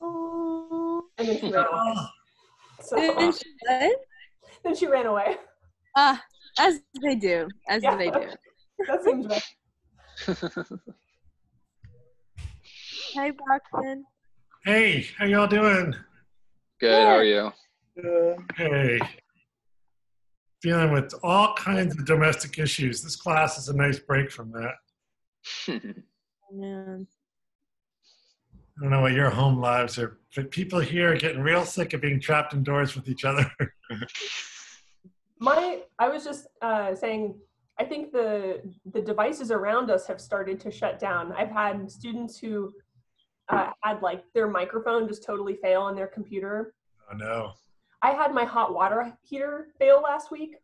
Oh. And then she ran away. So Then she what? then she ran away. Ah, as they do, as Yeah. they do. That seems right. Hi, Bachman. Hey, how y'all doing? Good. How are you? Good. Hey. Dealing with all kinds of domestic issues. This class is a nice break from that. Man. I don't know what your home lives are, but people here are getting real sick of being trapped indoors with each other. My, I was just uh, saying, I think the the devices around us have started to shut down. I've had students who uh, had like their microphone just totally fail on their computer. oh no. I had my hot water heater fail last week.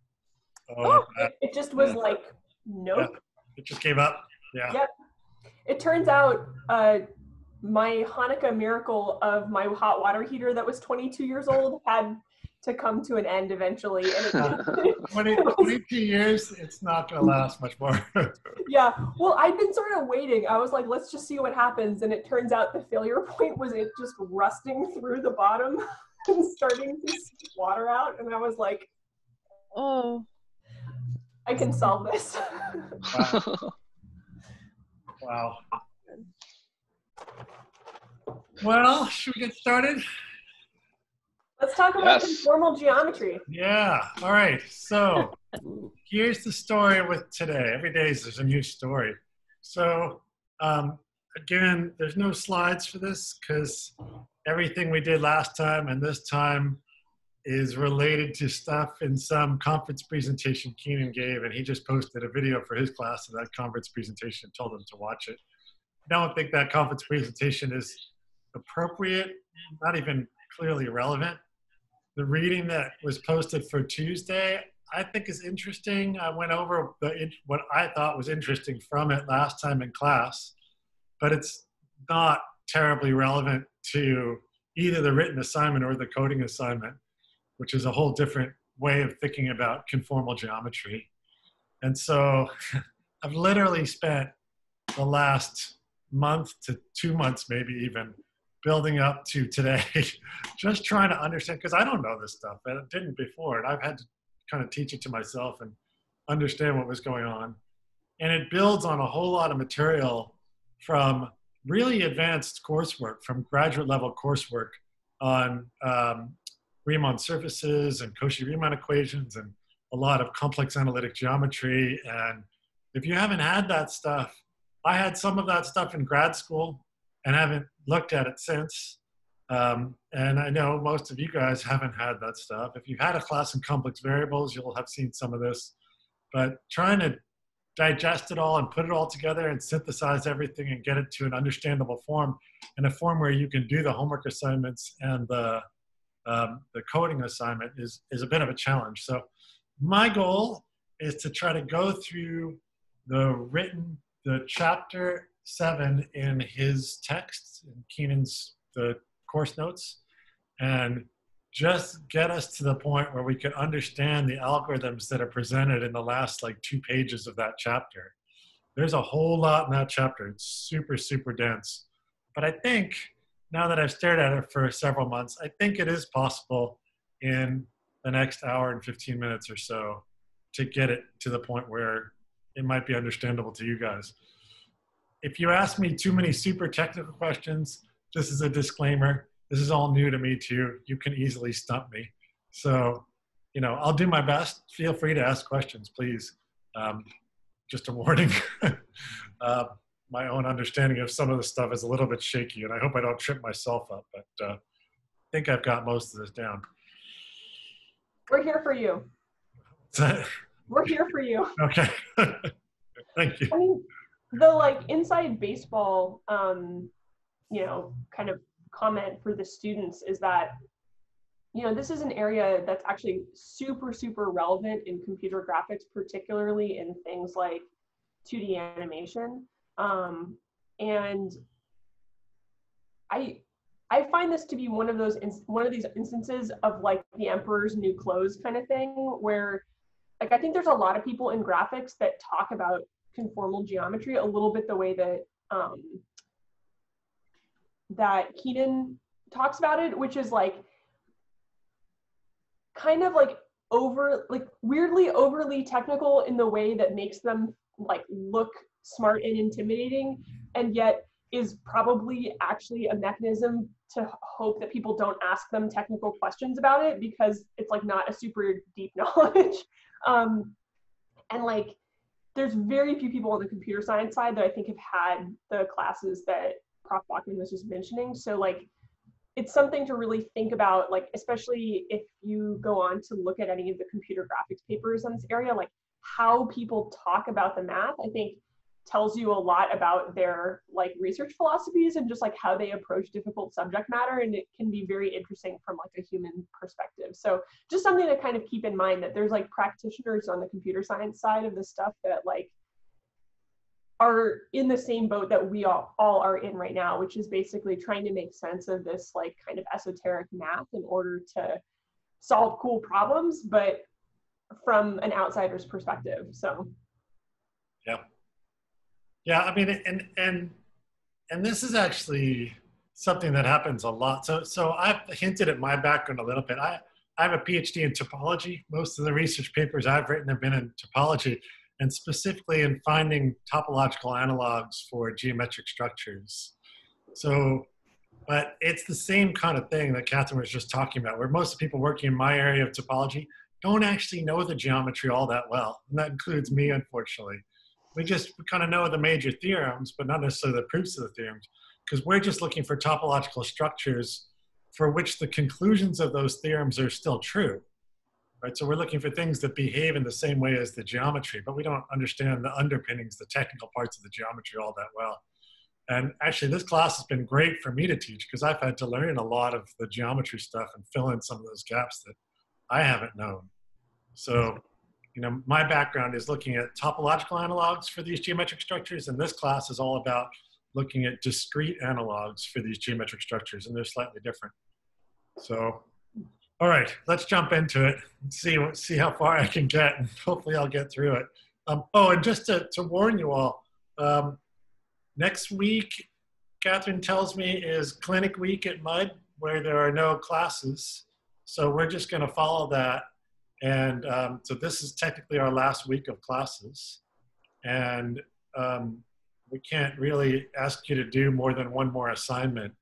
Oh, It, it just was Yeah. like, nope. it just gave up. Yeah. Yep. It turns out uh, my Hanukkah miracle of my hot water heater that was 22 years old had to come to an end eventually. And it, 20, 22 years, it's not going to last much more. yeah, well, I'd been sort of waiting. I was like, let's just see what happens. And it turns out the failure point was it just rusting through the bottom and starting to seep water out. And I was like, Oh, I can solve this. wow. Well, should we get started? let's talk about Yes. conformal geometry. Yeah. All right. So here's the story with today. Every day there's a new story. So um, again, there's no slides for this because everything we did last time and this time is related to stuff in some conference presentation Keenan gave, and he just posted a video for his class of that conference presentation and told them to watch it. I don't think that conference presentation is appropriate, not even clearly relevant the reading that was posted for Tuesday, I think is interesting. I went over the, what I thought was interesting from it last time in class, but it's not terribly relevant to either the written assignment or the coding assignment, which is a whole different way of thinking about conformal geometry. And so I've literally spent the last month to two months, maybe even, building up to today, just trying to understand because I don't know this stuff and I didn't before, and I've had to kind of teach it to myself and understand what was going on. And it builds on a whole lot of material from really advanced coursework, from graduate level coursework on um, Riemann surfaces and Cauchy-Riemann equations and a lot of complex analytic geometry. And if you haven't had that stuff, I had some of that stuff in grad school and haven't looked at it since. Um, and I know most of you guys haven't had that stuff. If you've had a class in complex variables, you'll have seen some of this. But trying to digest it all and put it all together and synthesize everything and get it to an understandable form in a form where you can do the homework assignments and the, um, the coding assignment is, is a bit of a challenge. So my goal is to try to go through the written, the chapter seven in his text, in Keenan's the course notes, and just get us to the point where we can understand the algorithms that are presented in the last like two pages of that chapter. There's a whole lot in that chapter. It's super, super dense. But I think now that I've stared at it for several months, I think it is possible in the next hour and 15 minutes or so to get it to the point where it might be understandable to you guys if you ask me too many super technical questions, this is a disclaimer. This is all new to me too. You can easily stump me. So, you know, I'll do my best. Feel free to ask questions, please. Um, just a warning. uh, my own understanding of some of the stuff is a little bit shaky, and I hope I don't trip myself up, but uh, I think I've got most of this down. We're here for you. We're here for you. okay. Thank you. The like inside baseball, um, you know, kind of comment for the students is that, you know, this is an area that's actually super, super relevant in computer graphics, particularly in things like 2D animation. Um, and I, I find this to be one of those one of these instances of like the emperor's new clothes kind of thing where like I think there's a lot of people in graphics that talk about conformal geometry a little bit the way that um, that Keenan talks about it, which is like kind of like over like weirdly overly technical in the way that makes them like look smart and intimidating and yet is probably actually a mechanism to hope that people don't ask them technical questions about it because it's like not a super deep knowledge. Um, and like there's very few people on the computer science side that i think have had the classes that prof. Bachman was just mentioning. So like it's something to really think about like especially if you go on to look at any of the computer graphics papers on this area like how people talk about the math i think tells you a lot about their like research philosophies and just like how they approach difficult subject matter and it can be very interesting from like a human perspective. So just something to kind of keep in mind that there's like practitioners on the computer science side of this stuff that like are in the same boat that we all, all are in right now which is basically trying to make sense of this like kind of esoteric math in order to solve cool problems but from an outsider's perspective. So yeah, I mean, and and and this is actually something that happens a lot. So so I've hinted at my background a little bit. I I have a PhD in topology. Most of the research papers I've written have been in topology, and specifically in finding topological analogs for geometric structures. So, but it's the same kind of thing that Catherine was just talking about, where most people working in my area of topology don't actually know the geometry all that well, and that includes me, unfortunately we just kind of know the major theorems, but not necessarily the proofs of the theorems, because we're just looking for topological structures for which the conclusions of those theorems are still true. Right, so we're looking for things that behave in the same way as the geometry, but we don't understand the underpinnings, the technical parts of the geometry all that well. And actually, this class has been great for me to teach because I've had to learn a lot of the geometry stuff and fill in some of those gaps that I haven't known. So you know, my background is looking at topological analogs for these geometric structures, and this class is all about looking at discrete analogs for these geometric structures, and they're slightly different. So, all right, let's jump into it and see, see how far I can get, and hopefully I'll get through it. Um, oh, and just to, to warn you all, um, next week, Catherine tells me, is clinic week at Mudd, where there are no classes. So we're just going to follow that and um, so this is technically our last week of classes. And um, we can't really ask you to do more than one more assignment.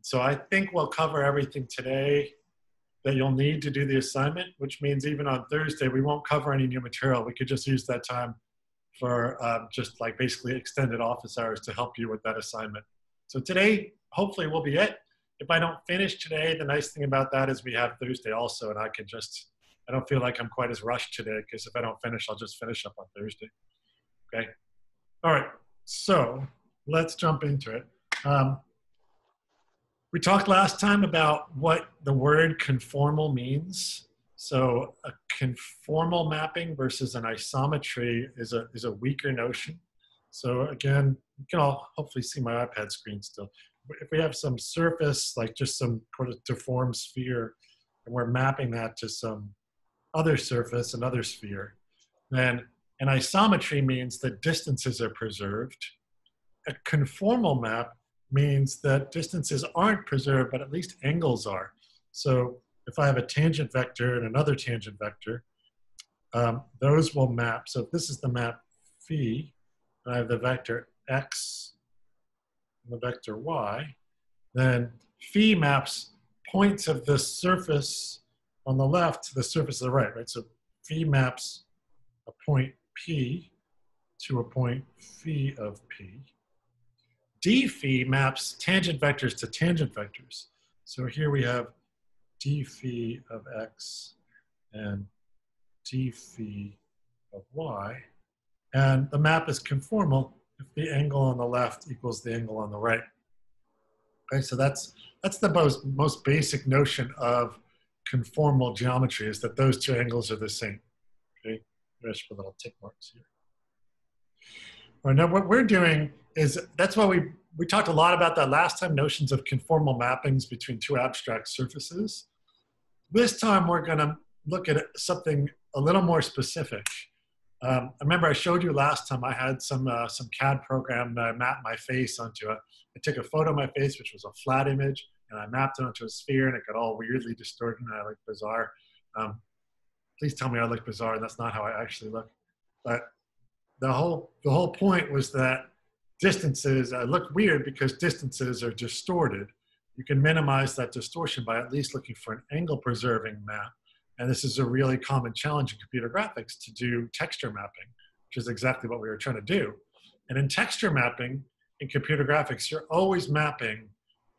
So I think we'll cover everything today that you'll need to do the assignment, which means even on Thursday, we won't cover any new material. We could just use that time for um, just like basically extended office hours to help you with that assignment. So today, hopefully will be it. If I don't finish today, the nice thing about that is we have Thursday also, and I can just I don't feel like I'm quite as rushed today because if I don't finish, I'll just finish up on Thursday. Okay. All right. So let's jump into it. Um, we talked last time about what the word conformal means. So a conformal mapping versus an isometry is a, is a weaker notion. So again, you can all hopefully see my iPad screen still. If we have some surface, like just some sort of deformed sphere, and we're mapping that to some other surface, another sphere, then an isometry means that distances are preserved. A conformal map means that distances aren't preserved, but at least angles are. So if I have a tangent vector and another tangent vector, um, those will map. So if this is the map phi, and I have the vector x and the vector y, then phi maps points of the surface on the left to the surface of the right, right? So phi maps a point P to a point phi of P. D phi maps tangent vectors to tangent vectors. So here we have d phi of x and d phi of y. And the map is conformal if the angle on the left equals the angle on the right. Okay, so that's that's the most most basic notion of conformal geometry is that those two angles are the same. Okay, there's a little tick marks here. All right, now what we're doing is, that's why we, we talked a lot about that last time, notions of conformal mappings between two abstract surfaces. This time we're gonna look at something a little more specific. Um, I remember I showed you last time I had some uh, some CAD program that I mapped my face onto it. I took a photo of my face, which was a flat image, and I mapped it onto a sphere, and it got all weirdly distorted, and I looked bizarre. Um, please tell me I look bizarre. And that's not how I actually look. But the whole the whole point was that distances I look weird because distances are distorted. You can minimize that distortion by at least looking for an angle preserving map and this is a really common challenge in computer graphics to do texture mapping, which is exactly what we were trying to do. And in texture mapping, in computer graphics, you're always mapping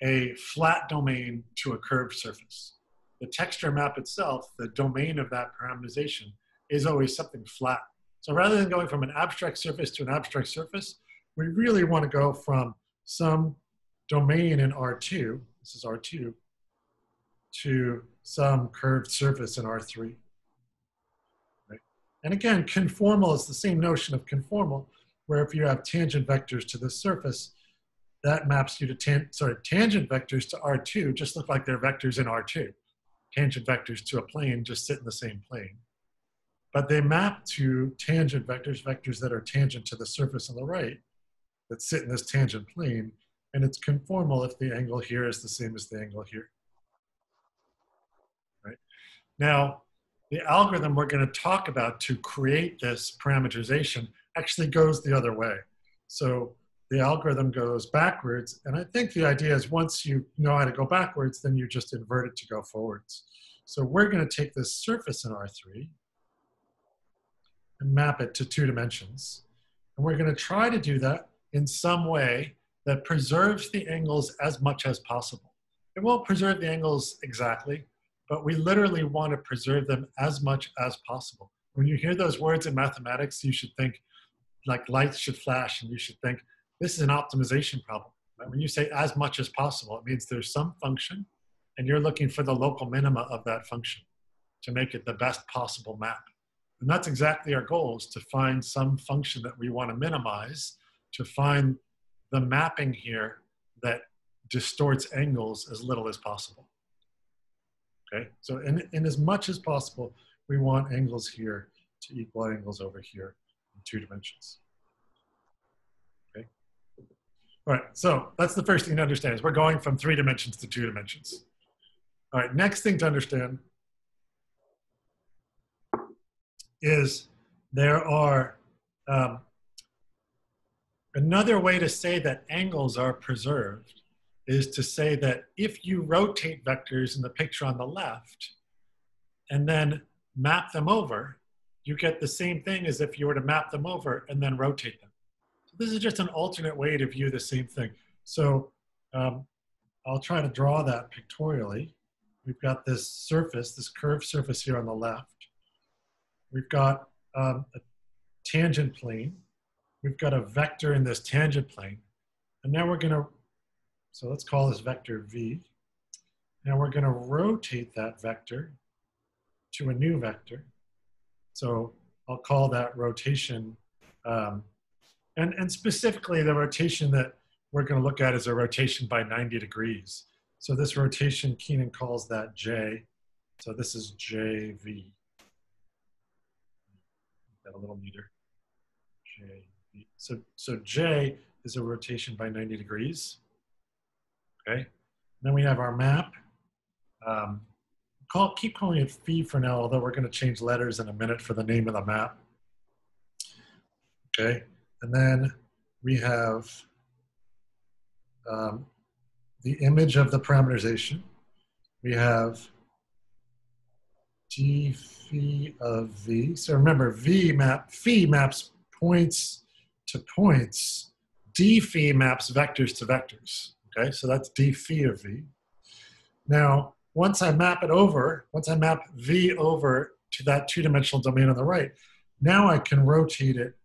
a flat domain to a curved surface. The texture map itself, the domain of that parameterization, is always something flat. So rather than going from an abstract surface to an abstract surface, we really want to go from some domain in R2, this is R2, to some curved surface in R3. Right? And again, conformal is the same notion of conformal, where if you have tangent vectors to this surface, that maps you to tan sorry, tangent vectors to R2 just look like they're vectors in R2. Tangent vectors to a plane just sit in the same plane. But they map to tangent vectors, vectors that are tangent to the surface on the right, that sit in this tangent plane, and it's conformal if the angle here is the same as the angle here. Right? Now, the algorithm we're going to talk about to create this parameterization actually goes the other way. So the algorithm goes backwards, and I think the idea is once you know how to go backwards, then you just invert it to go forwards. So we're going to take this surface in R3 and map it to two dimensions. And we're going to try to do that in some way that preserves the angles as much as possible. It won't preserve the angles exactly, but we literally want to preserve them as much as possible. When you hear those words in mathematics, you should think like lights should flash, and you should think this is an optimization problem. Right? When you say as much as possible, it means there's some function, and you're looking for the local minima of that function to make it the best possible map. And that's exactly our goal is to find some function that we want to minimize, to find the mapping here that distorts angles as little as possible. Okay, so in, in as much as possible, we want angles here to equal angles over here in two dimensions. Okay, all right, so that's the first thing to understand is we're going from three dimensions to two dimensions. All right, next thing to understand is there are um, another way to say that angles are preserved is to say that if you rotate vectors in the picture on the left and then map them over, you get the same thing as if you were to map them over and then rotate them. This is just an alternate way to view the same thing. So um, I'll try to draw that pictorially. We've got this surface, this curved surface here on the left. We've got um, a tangent plane. We've got a vector in this tangent plane. And now we're going to so let's call this vector v. Now we're going to rotate that vector to a new vector. So I'll call that rotation. Um, and, and specifically, the rotation that we're going to look at is a rotation by 90 degrees. So this rotation, Keenan calls that J. So this is JV. A little neater. JV. So, so J is a rotation by 90 degrees. Okay. Then we have our map. Um, call, keep calling it phi for now, although we're going to change letters in a minute for the name of the map. Okay. And then we have um, the image of the parameterization. We have d phi of v. So remember, v map phi maps points to points. d phi maps vectors to vectors. Okay, so that's d phi of v. Now, once I map it over, once I map v over to that two-dimensional domain on the right, now I can rotate it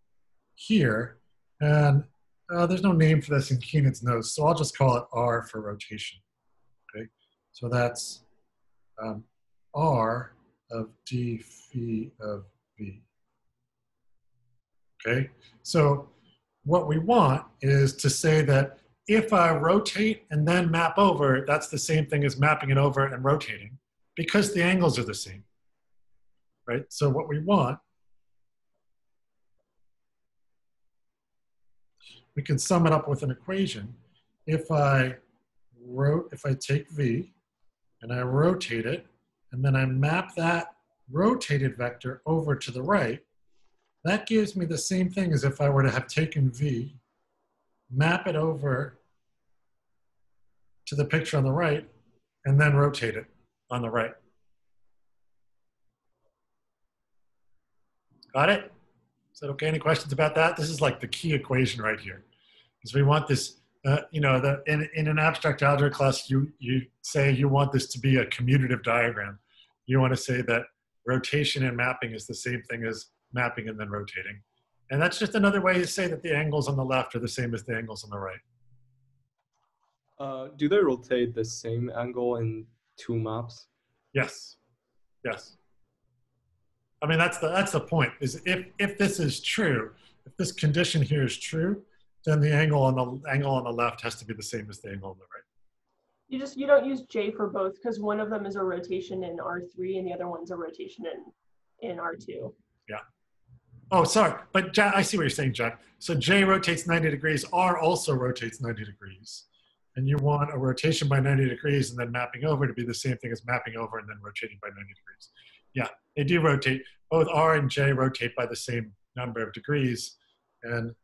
here. And uh, there's no name for this in Keenan's notes, so I'll just call it r for rotation. Okay, so that's um, r of d phi of v. Okay, so what we want is to say that if I rotate and then map over, that's the same thing as mapping it over and rotating because the angles are the same, right? So what we want we can sum it up with an equation. If I wrote, if I take V and I rotate it, and then I map that rotated vector over to the right, that gives me the same thing as if I were to have taken V, map it over to the picture on the right, and then rotate it on the right. Got it? Is that okay? Any questions about that? This is like the key equation right here. Because we want this, uh, you know, the, in, in an abstract algebra class, you, you say you want this to be a commutative diagram. You want to say that rotation and mapping is the same thing as mapping and then rotating. And that's just another way to say that the angles on the left are the same as the angles on the right. Uh, do they rotate the same angle in two maps? Yes. Yes. I mean, that's the, that's the point, is if, if this is true, if this condition here is true, then the angle on the angle on the left has to be the same as the angle on the right. You just you don't use J for both because one of them is a rotation in R3 and the other one's a rotation in in R2. Yeah. Oh, sorry, but Jack, I see what you're saying, Jack. So J rotates 90 degrees, R also rotates 90 degrees. And you want a rotation by 90 degrees and then mapping over to be the same thing as mapping over and then rotating by 90 degrees. Yeah, they do rotate. Both R and J rotate by the same number of degrees. And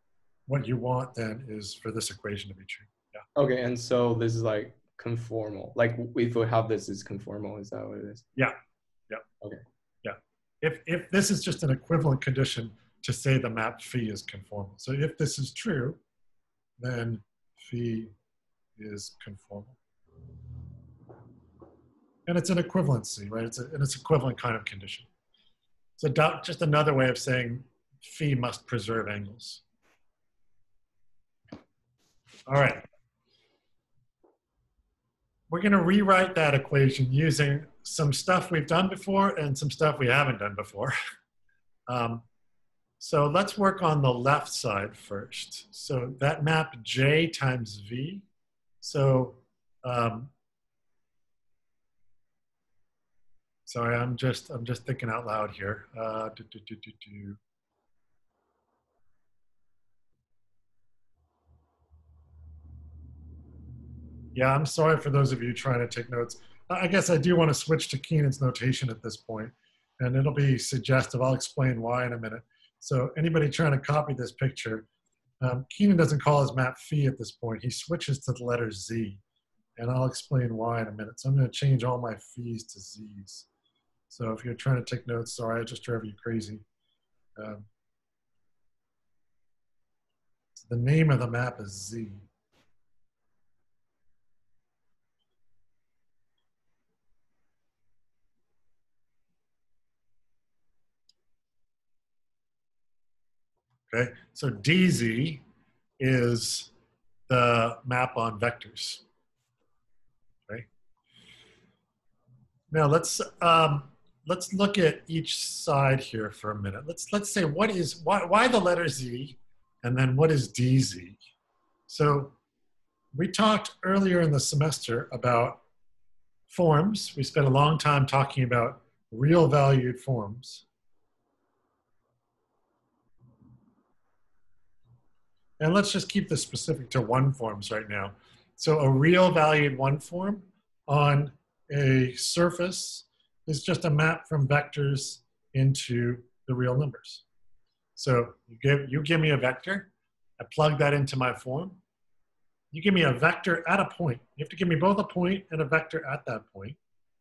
what you want then is for this equation to be true. Yeah. Okay, and so this is like conformal. Like if we have this is conformal, is that what it is? Yeah. Yeah. Okay. Yeah. If, if this is just an equivalent condition to say the map phi is conformal. So if this is true, then phi is conformal. And it's an equivalency, right? It's a, and it's equivalent kind of condition. So just another way of saying phi must preserve angles. All right. We're going to rewrite that equation using some stuff we've done before and some stuff we haven't done before. Um, so let's work on the left side first. So that map J times V. So um, sorry, I'm just I'm just thinking out loud here. Uh, do, do, do, do, do. Yeah, I'm sorry for those of you trying to take notes. I guess I do want to switch to Keenan's notation at this point, and it'll be suggestive. I'll explain why in a minute. So anybody trying to copy this picture, um, Keenan doesn't call his map phi at this point. He switches to the letter Z, and I'll explain why in a minute. So I'm going to change all my phis to Z's. So if you're trying to take notes, sorry, I just drove you crazy. Um, the name of the map is Z. Okay, so DZ is the map on vectors. Okay. Now let's um, let's look at each side here for a minute. Let's let's say what is why why the letter Z, and then what is DZ. So we talked earlier in the semester about forms. We spent a long time talking about real valued forms. And let's just keep this specific to one forms right now. So a real valued one form on a surface is just a map from vectors into the real numbers. So you give, you give me a vector, I plug that into my form. You give me a vector at a point. You have to give me both a point and a vector at that point.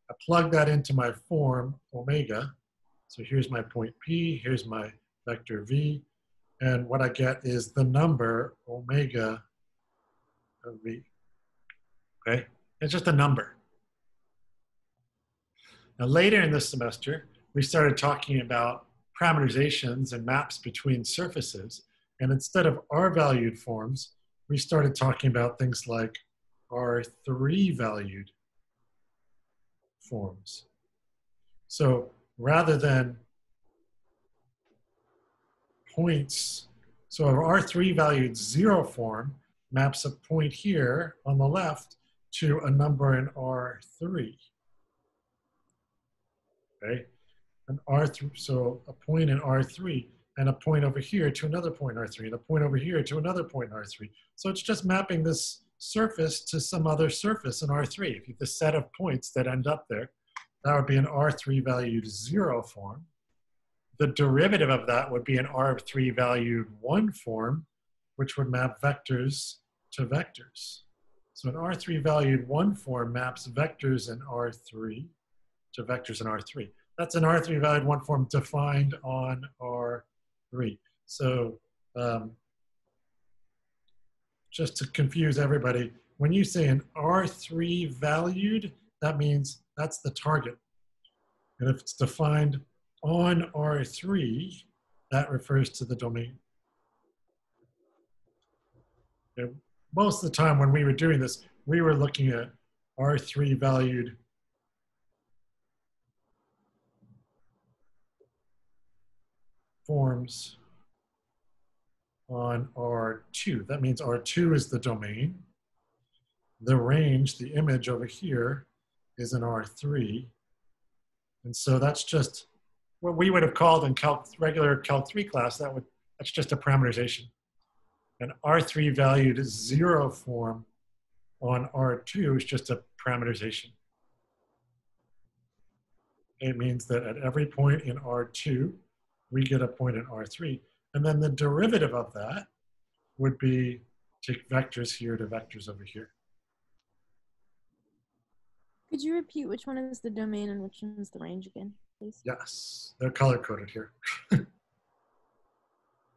I plug that into my form, omega. So here's my point P, here's my vector V, and what I get is the number omega of V. Okay, it's just a number. Now later in this semester, we started talking about parameterizations and maps between surfaces. And instead of R valued forms, we started talking about things like R3 valued forms. So rather than points. So our R3 valued zero form maps a point here on the left to a number in R3. Okay, an R3, so a point in R3. and a point over here to another point R3 and a point over here to another point R3. So it's just mapping this surface to some other surface in R3. If you the set of points that end up there, that would be an R3 valued zero form. The derivative of that would be an R3 valued one form, which would map vectors to vectors. So an R3 valued one form maps vectors in R3 to vectors in R3. That's an R3 valued one form defined on R3. So um, just to confuse everybody, when you say an R3 valued, that means that's the target. And if it's defined on R3, that refers to the domain. Most of the time when we were doing this, we were looking at R3 valued forms on R2. That means R2 is the domain. The range, the image over here, is in R3. And so that's just what we would have called in calc, regular Calc 3 class, that would, that's just a parameterization. An R3 valued zero form on R2 is just a parameterization. It means that at every point in R2, we get a point in R3. And then the derivative of that would be take vectors here to vectors over here. Could you repeat which one is the domain and which one is the range again, please? Yes, they're color coded here.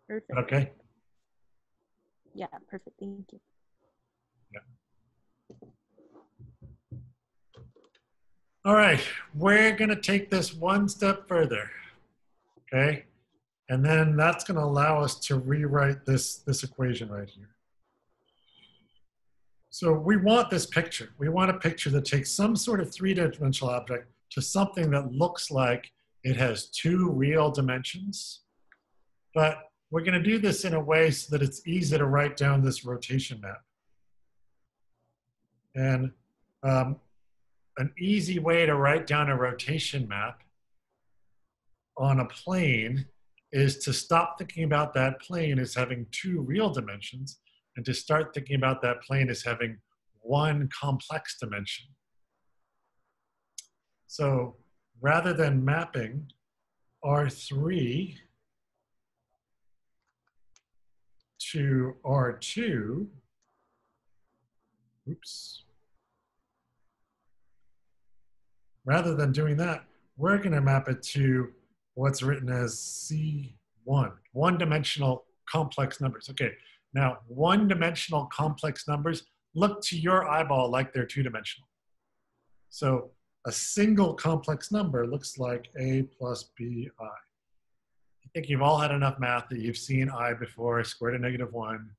Perfect. Okay. Yeah, perfect. Thank you. Yeah. All right, we're going to take this one step further. Okay. And then that's going to allow us to rewrite this, this equation right here. So we want this picture. We want a picture that takes some sort of three-dimensional object to something that looks like it has two real dimensions. But we're going to do this in a way so that it's easy to write down this rotation map. And um, an easy way to write down a rotation map on a plane is to stop thinking about that plane as having two real dimensions and to start thinking about that plane as having one complex dimension. So rather than mapping R3 to R2, oops, rather than doing that, we're going to map it to what's written as C1, one-dimensional complex numbers. Okay, now one-dimensional complex numbers look to your eyeball like they're two-dimensional. So a single complex number looks like A plus BI. I think you've all had enough math that you've seen I before, square root of negative one,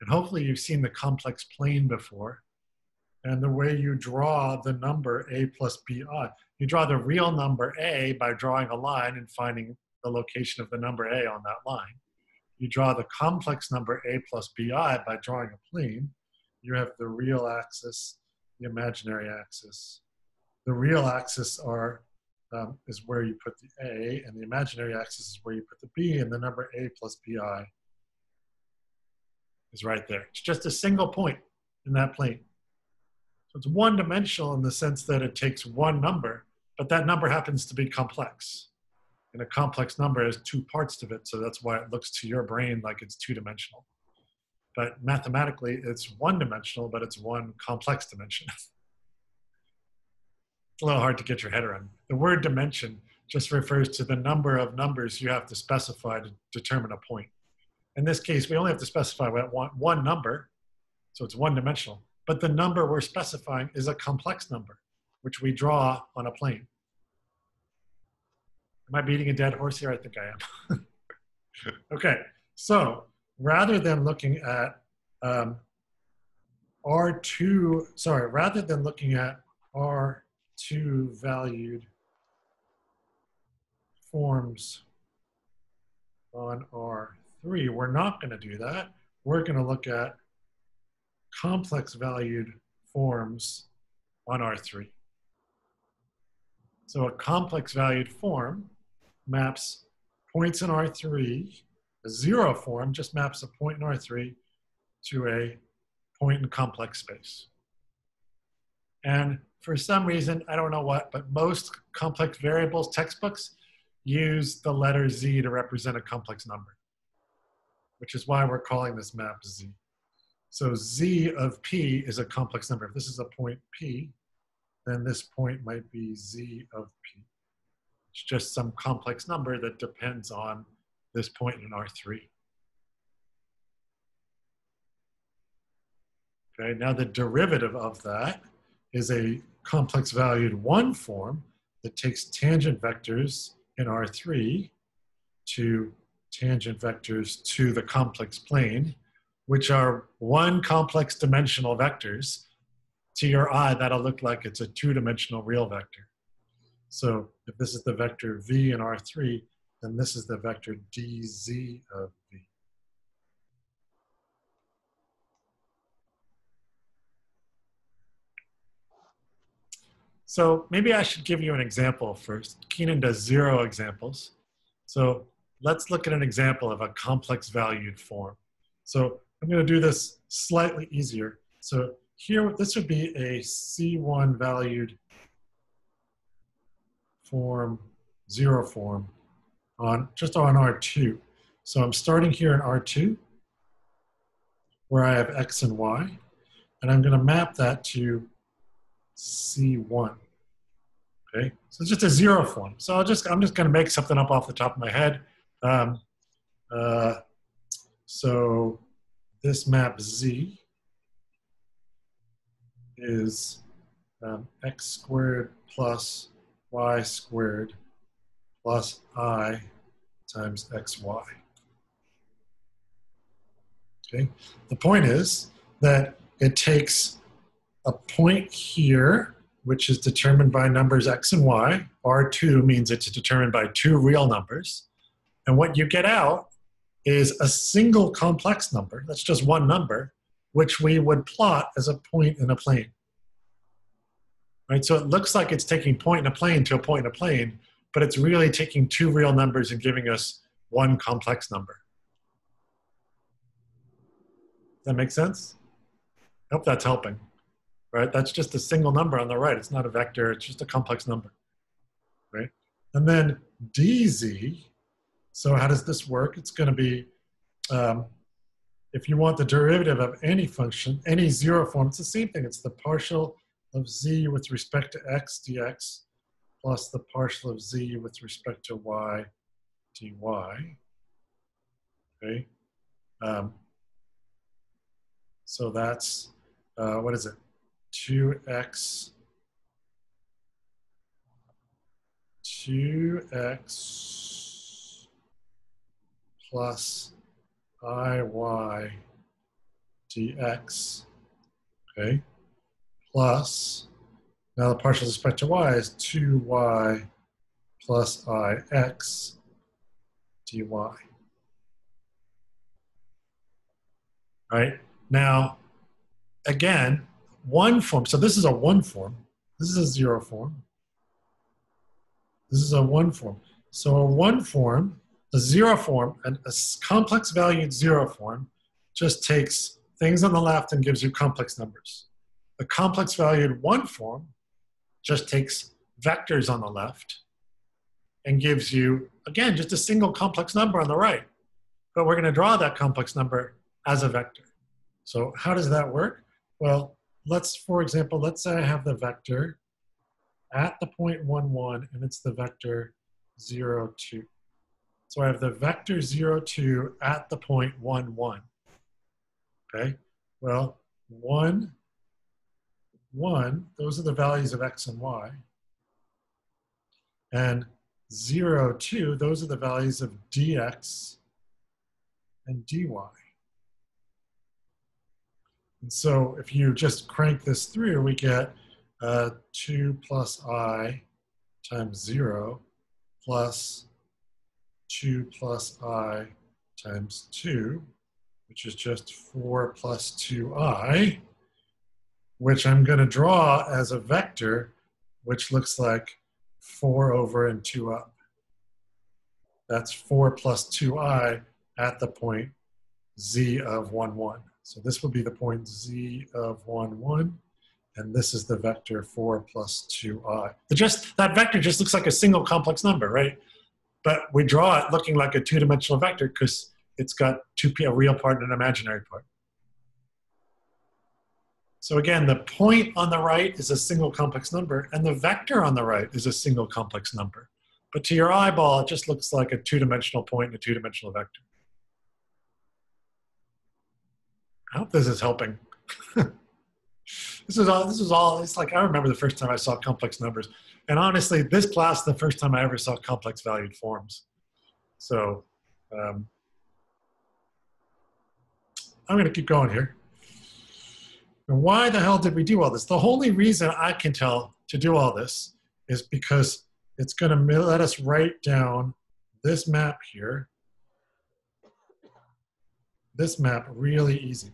and hopefully you've seen the complex plane before. And the way you draw the number A plus BI, you draw the real number A by drawing a line and finding the location of the number A on that line. You draw the complex number A plus BI by drawing a plane. You have the real axis, the imaginary axis. The real axis are, um, is where you put the A, and the imaginary axis is where you put the B, and the number A plus BI is right there. It's just a single point in that plane. So it's one dimensional in the sense that it takes one number but that number happens to be complex. And a complex number has two parts to it, so that's why it looks to your brain like it's two dimensional. But mathematically, it's one dimensional, but it's one complex dimension. it's a little hard to get your head around. The word dimension just refers to the number of numbers you have to specify to determine a point. In this case, we only have to specify one, one number, so it's one dimensional. But the number we're specifying is a complex number which we draw on a plane. Am I beating a dead horse here? I think I am. okay, so rather than looking at um, R2, sorry, rather than looking at R2 valued forms on R3, we're not going to do that. We're going to look at complex valued forms on R3. So a complex valued form maps points in R3, a zero form just maps a point in R3 to a point in complex space. And for some reason, I don't know what, but most complex variables textbooks use the letter Z to represent a complex number, which is why we're calling this map Z. So Z of P is a complex number. If this is a point P, then this point might be Z of P. It's just some complex number that depends on this point in R3. Okay, now the derivative of that is a complex valued one form that takes tangent vectors in R3 to tangent vectors to the complex plane, which are one complex dimensional vectors. To your eye, that'll look like it's a two-dimensional real vector. So if this is the vector v in R3, then this is the vector dz of v. So maybe I should give you an example first. Keenan does zero examples. So let's look at an example of a complex valued form. So I'm going to do this slightly easier. So here, this would be a C1 valued form, zero form, on just on R2. So I'm starting here in R2, where I have X and Y, and I'm going to map that to C1. Okay, so it's just a zero form. So I'll just, I'm just gonna make something up off the top of my head. Um, uh, so this map Z is um, x squared plus y squared plus i times xy. Okay, the point is that it takes a point here, which is determined by numbers x and y. R2 means it's determined by two real numbers. And what you get out is a single complex number, that's just one number, which we would plot as a point in a plane. Right, so it looks like it's taking point in a plane to a point in a plane, but it's really taking two real numbers and giving us one complex number. Does that make sense? I hope that's helping right? That's just a single number on the right. It's not a vector, it's just a complex number, right? And then dz, so how does this work? It's gonna be, um, if you want the derivative of any function, any zero form, it's the same thing. It's the partial of z with respect to x dx plus the partial of z with respect to y dy, okay? Um, so that's, uh, what is it? 2x 2x plus iy dx, okay, plus, now the partial respect to y is 2y plus ix dy. Right? Now, again, one form. So this is a one form. This is a zero form. This is a one form. So a one form, a zero form, and a complex valued zero form just takes things on the left and gives you complex numbers. The complex valued one form just takes vectors on the left and gives you, again, just a single complex number on the right. But we're going to draw that complex number as a vector. So how does that work? Well, let's, for example, let's say I have the vector at the point 1, 1, and it's the vector 0, 2. So I have the vector 0, 2 at the point 1, 1. Okay, well, 1, 1, those are the values of x and y. And 0, 2, those are the values of dx and dy. And so if you just crank this through, we get uh, 2 plus i times 0 plus 2 plus i times 2, which is just 4 plus 2i, which I'm going to draw as a vector, which looks like 4 over and 2 up. That's 4 plus 2i at the point z of 1, 1. So this would be the point z of 1, 1. And this is the vector 4 plus 2i. It just, that vector just looks like a single complex number, right? But we draw it looking like a two-dimensional vector because it's got two, a real part and an imaginary part. So again, the point on the right is a single complex number, and the vector on the right is a single complex number. But to your eyeball, it just looks like a two-dimensional point and a two-dimensional vector. I hope this is helping. this is all. This is all. It's like I remember the first time I saw complex numbers, and honestly, this class is the first time I ever saw complex valued forms. So um, I'm going to keep going here. And why the hell did we do all this? The only reason I can tell to do all this is because it's going to let us write down this map here, this map really easy.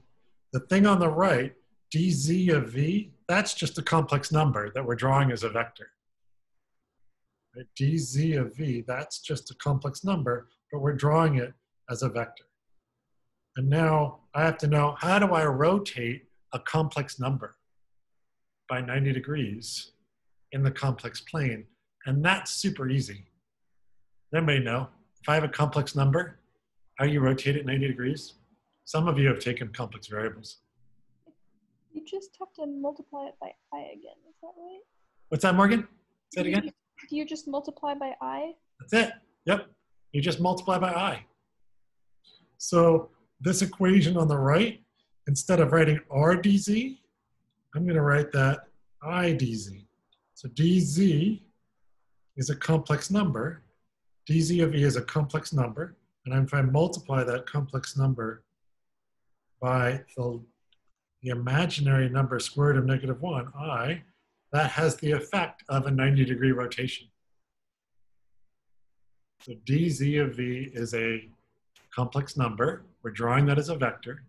The thing on the right, dz of v, that's just a complex number that we're drawing as a vector. Right? dz of v, that's just a complex number, but we're drawing it as a vector. And now I have to know, how do I rotate a complex number by 90 degrees in the complex plane? And that's super easy. Anybody know? If I have a complex number, how you rotate it 90 degrees? Some of you have taken complex variables. You just have to multiply it by i again. Is that right? What's that, Morgan? Say it again. Do you just multiply by i? That's it. Yep. You just multiply by i. So this equation on the right, instead of writing r dz, I'm going to write that i dz. So dz is a complex number. dz of e is a complex number. And if I multiply that complex number by the, the imaginary number square root of negative 1, i, that has the effect of a 90 degree rotation. So dz of v is a complex number. We're drawing that as a vector.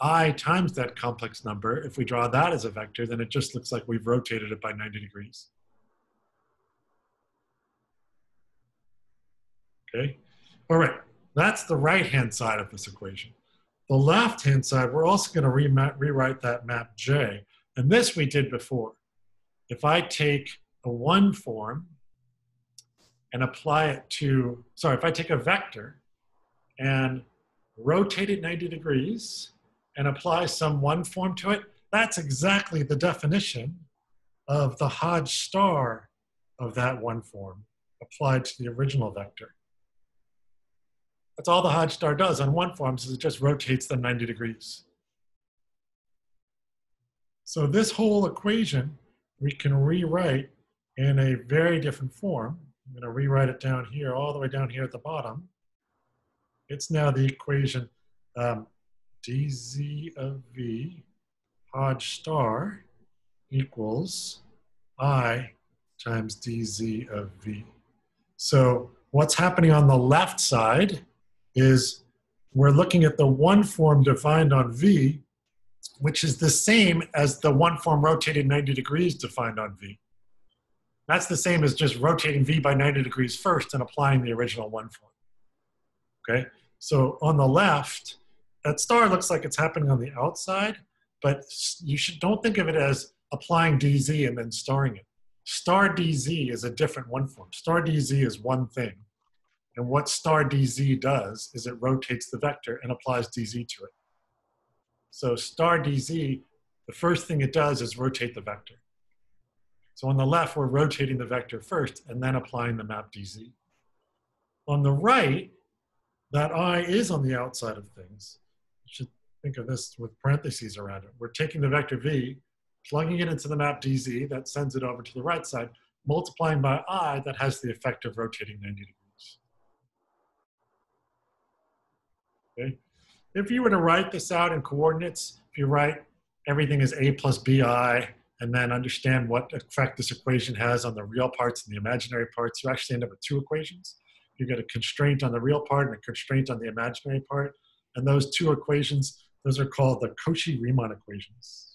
i times that complex number, if we draw that as a vector, then it just looks like we've rotated it by 90 degrees. Okay, all right, that's the right-hand side of this equation. The left-hand side, we're also gonna re rewrite that map J, and this we did before. If I take a one form and apply it to, sorry, if I take a vector and rotate it 90 degrees and apply some one form to it, that's exactly the definition of the Hodge star of that one form applied to the original vector. That's all the Hodge star does on one form is it just rotates them 90 degrees. So this whole equation we can rewrite in a very different form. I'm going to rewrite it down here, all the way down here at the bottom. It's now the equation um, dz of v Hodge star equals i times dz of v. So what's happening on the left side is we're looking at the one form defined on V, which is the same as the one form rotated 90 degrees defined on V. That's the same as just rotating V by 90 degrees first and applying the original one form. Okay, so on the left, that star looks like it's happening on the outside, but you should don't think of it as applying DZ and then starring it. Star DZ is a different one form. Star DZ is one thing. And what star dz does is it rotates the vector and applies dz to it. So star dz, the first thing it does is rotate the vector. So on the left, we're rotating the vector first and then applying the map dz. On the right, that i is on the outside of things. You should think of this with parentheses around it. We're taking the vector v, plugging it into the map dz, that sends it over to the right side, multiplying by i, that has the effect of rotating 90 degrees. Okay? If you were to write this out in coordinates, if you write everything is a plus bi, and then understand what effect this equation has on the real parts and the imaginary parts, you actually end up with two equations. You get a constraint on the real part and a constraint on the imaginary part. And those two equations, those are called the Cauchy-Riemann equations.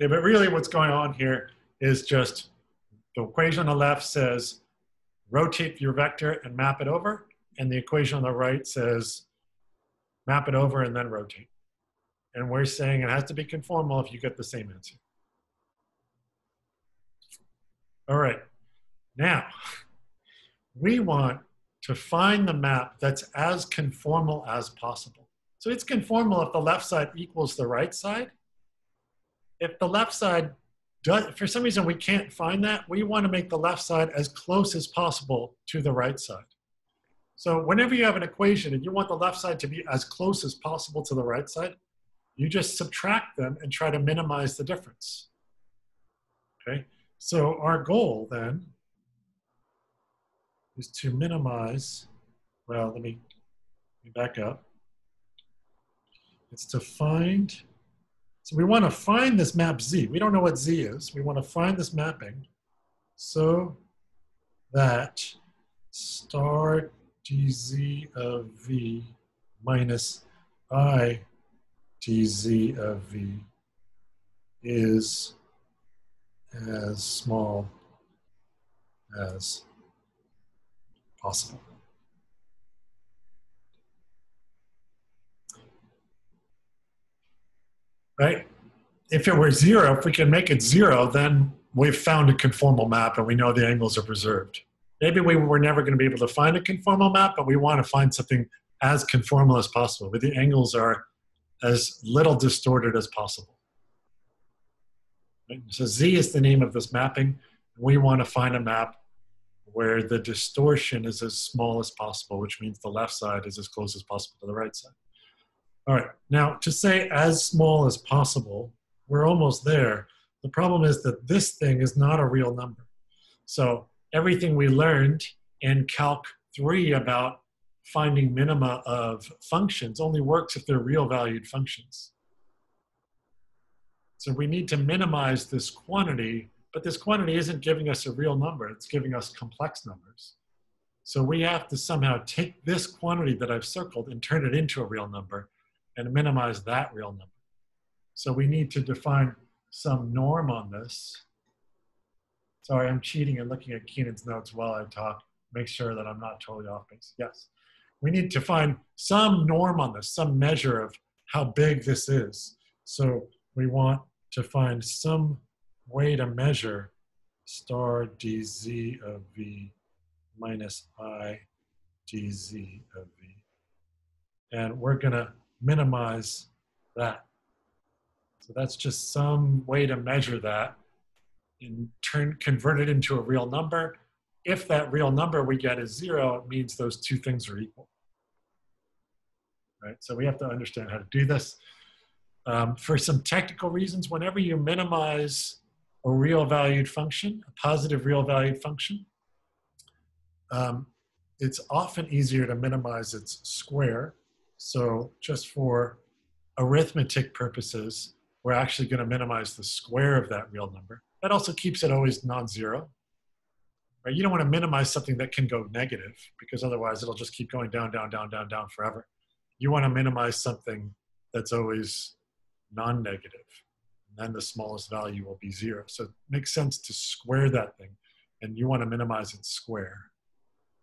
Okay, but really what's going on here is just the equation on the left says rotate your vector and map it over, and the equation on the right says map it over and then rotate. And we're saying it has to be conformal if you get the same answer. All right, now we want to find the map that's as conformal as possible. So it's conformal if the left side equals the right side. If the left side does, for some reason we can't find that, we want to make the left side as close as possible to the right side. So whenever you have an equation and you want the left side to be as close as possible to the right side, you just subtract them and try to minimize the difference. Okay, so our goal then is to minimize, well, let me, let me back up. It's to find, so we want to find this map Z. We don't know what Z is. We want to find this mapping so that star dz of V minus I dz of V is as small as possible. Right? If it were zero, if we can make it zero, then we've found a conformal map and we know the angles are preserved. Maybe we were never going to be able to find a conformal map, but we want to find something as conformal as possible, where the angles are as little distorted as possible. Right? So Z is the name of this mapping. We want to find a map where the distortion is as small as possible, which means the left side is as close as possible to the right side. All right, now to say as small as possible, we're almost there. The problem is that this thing is not a real number. So everything we learned in Calc 3 about finding minima of functions only works if they're real valued functions. So we need to minimize this quantity but this quantity isn't giving us a real number, it's giving us complex numbers. So we have to somehow take this quantity that I've circled and turn it into a real number and minimize that real number. So we need to define some norm on this. Sorry, I'm cheating and looking at Keenan's notes while I talk. Make sure that I'm not totally off base. Yes. We need to find some norm on this, some measure of how big this is. So we want to find some way to measure star dz of v minus i dz of v. And we're going to minimize that. So that's just some way to measure that and turn convert it into a real number. If that real number we get is zero, it means those two things are equal. Right? So we have to understand how to do this. Um, for some technical reasons, whenever you minimize a real valued function, a positive real valued function, um, it's often easier to minimize its square. So just for arithmetic purposes, we're actually going to minimize the square of that real number. That also keeps it always non-zero. Right? You don't want to minimize something that can go negative because otherwise it'll just keep going down, down, down, down, down forever. You want to minimize something that's always non-negative then the smallest value will be zero. So it makes sense to square that thing, and you want to minimize its square.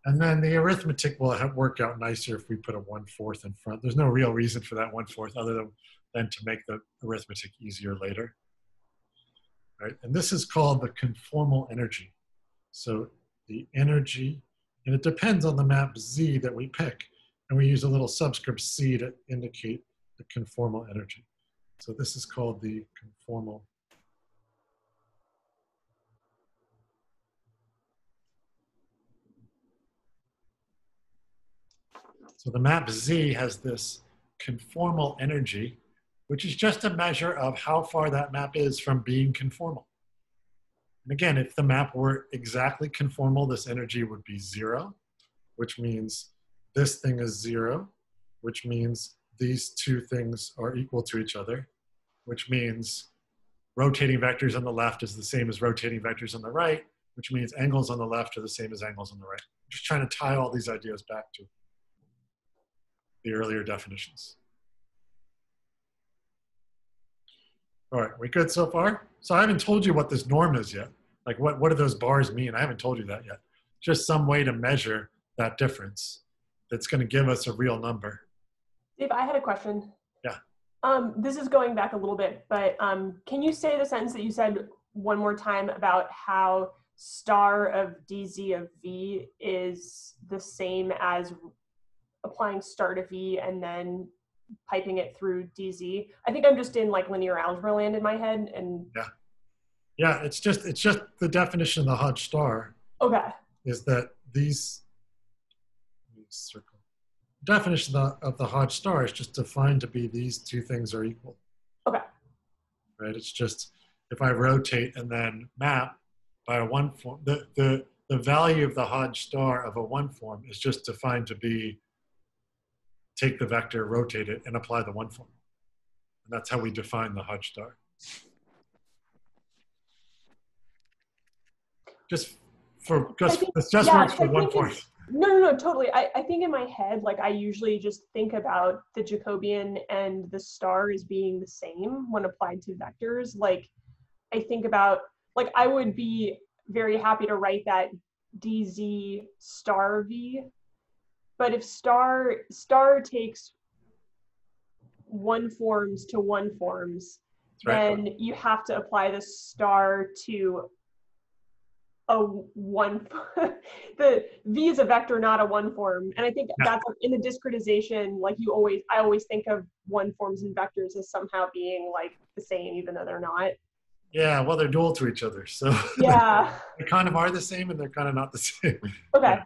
And then the arithmetic will work out nicer if we put a one-fourth in front. There's no real reason for that one-fourth other than, than to make the arithmetic easier later. Right? And this is called the conformal energy. So the energy, and it depends on the map Z that we pick. And we use a little subscript C to indicate the conformal energy. So this is called the conformal So the map Z has this conformal energy, which is just a measure of how far that map is from being conformal. And again, if the map were exactly conformal, this energy would be zero, which means this thing is zero, which means these two things are equal to each other, which means rotating vectors on the left is the same as rotating vectors on the right, which means angles on the left are the same as angles on the right. I'm just trying to tie all these ideas back to the earlier definitions. All right, we good so far? So I haven't told you what this norm is yet. Like what, what do those bars mean? I haven't told you that yet. Just some way to measure that difference that's going to give us a real number. Dave, I had a question. Yeah. Um, this is going back a little bit, but um, can you say the sentence that you said one more time about how star of dz of v is the same as applying star to v and then piping it through dz? I think I'm just in like linear algebra land in my head, and Yeah, Yeah, it's just it's just the definition of the Hodge star okay, is that these circle definition of the, of the Hodge star is just defined to be these two things are equal. Okay. Right. It's just if I rotate and then map by a one form, the the the value of the Hodge star of a one form is just defined to be take the vector, rotate it, and apply the one form. And that's how we define the Hodge star. Just for just think- this just yeah, works for one form. no, no, no, totally. I, I think in my head, like I usually just think about the Jacobian and the star as being the same when applied to vectors. Like I think about, like I would be very happy to write that dz star v, but if star star takes one forms to one forms, right. then you have to apply the star to a one the v is a vector not a one form and i think Yeah. that's in the discretization like you always i always think of one forms and vectors as somehow being like the same even though they're not Yeah, well, they're dual to each other, so yeah they kind of are the same, and they're kind of not the same. okay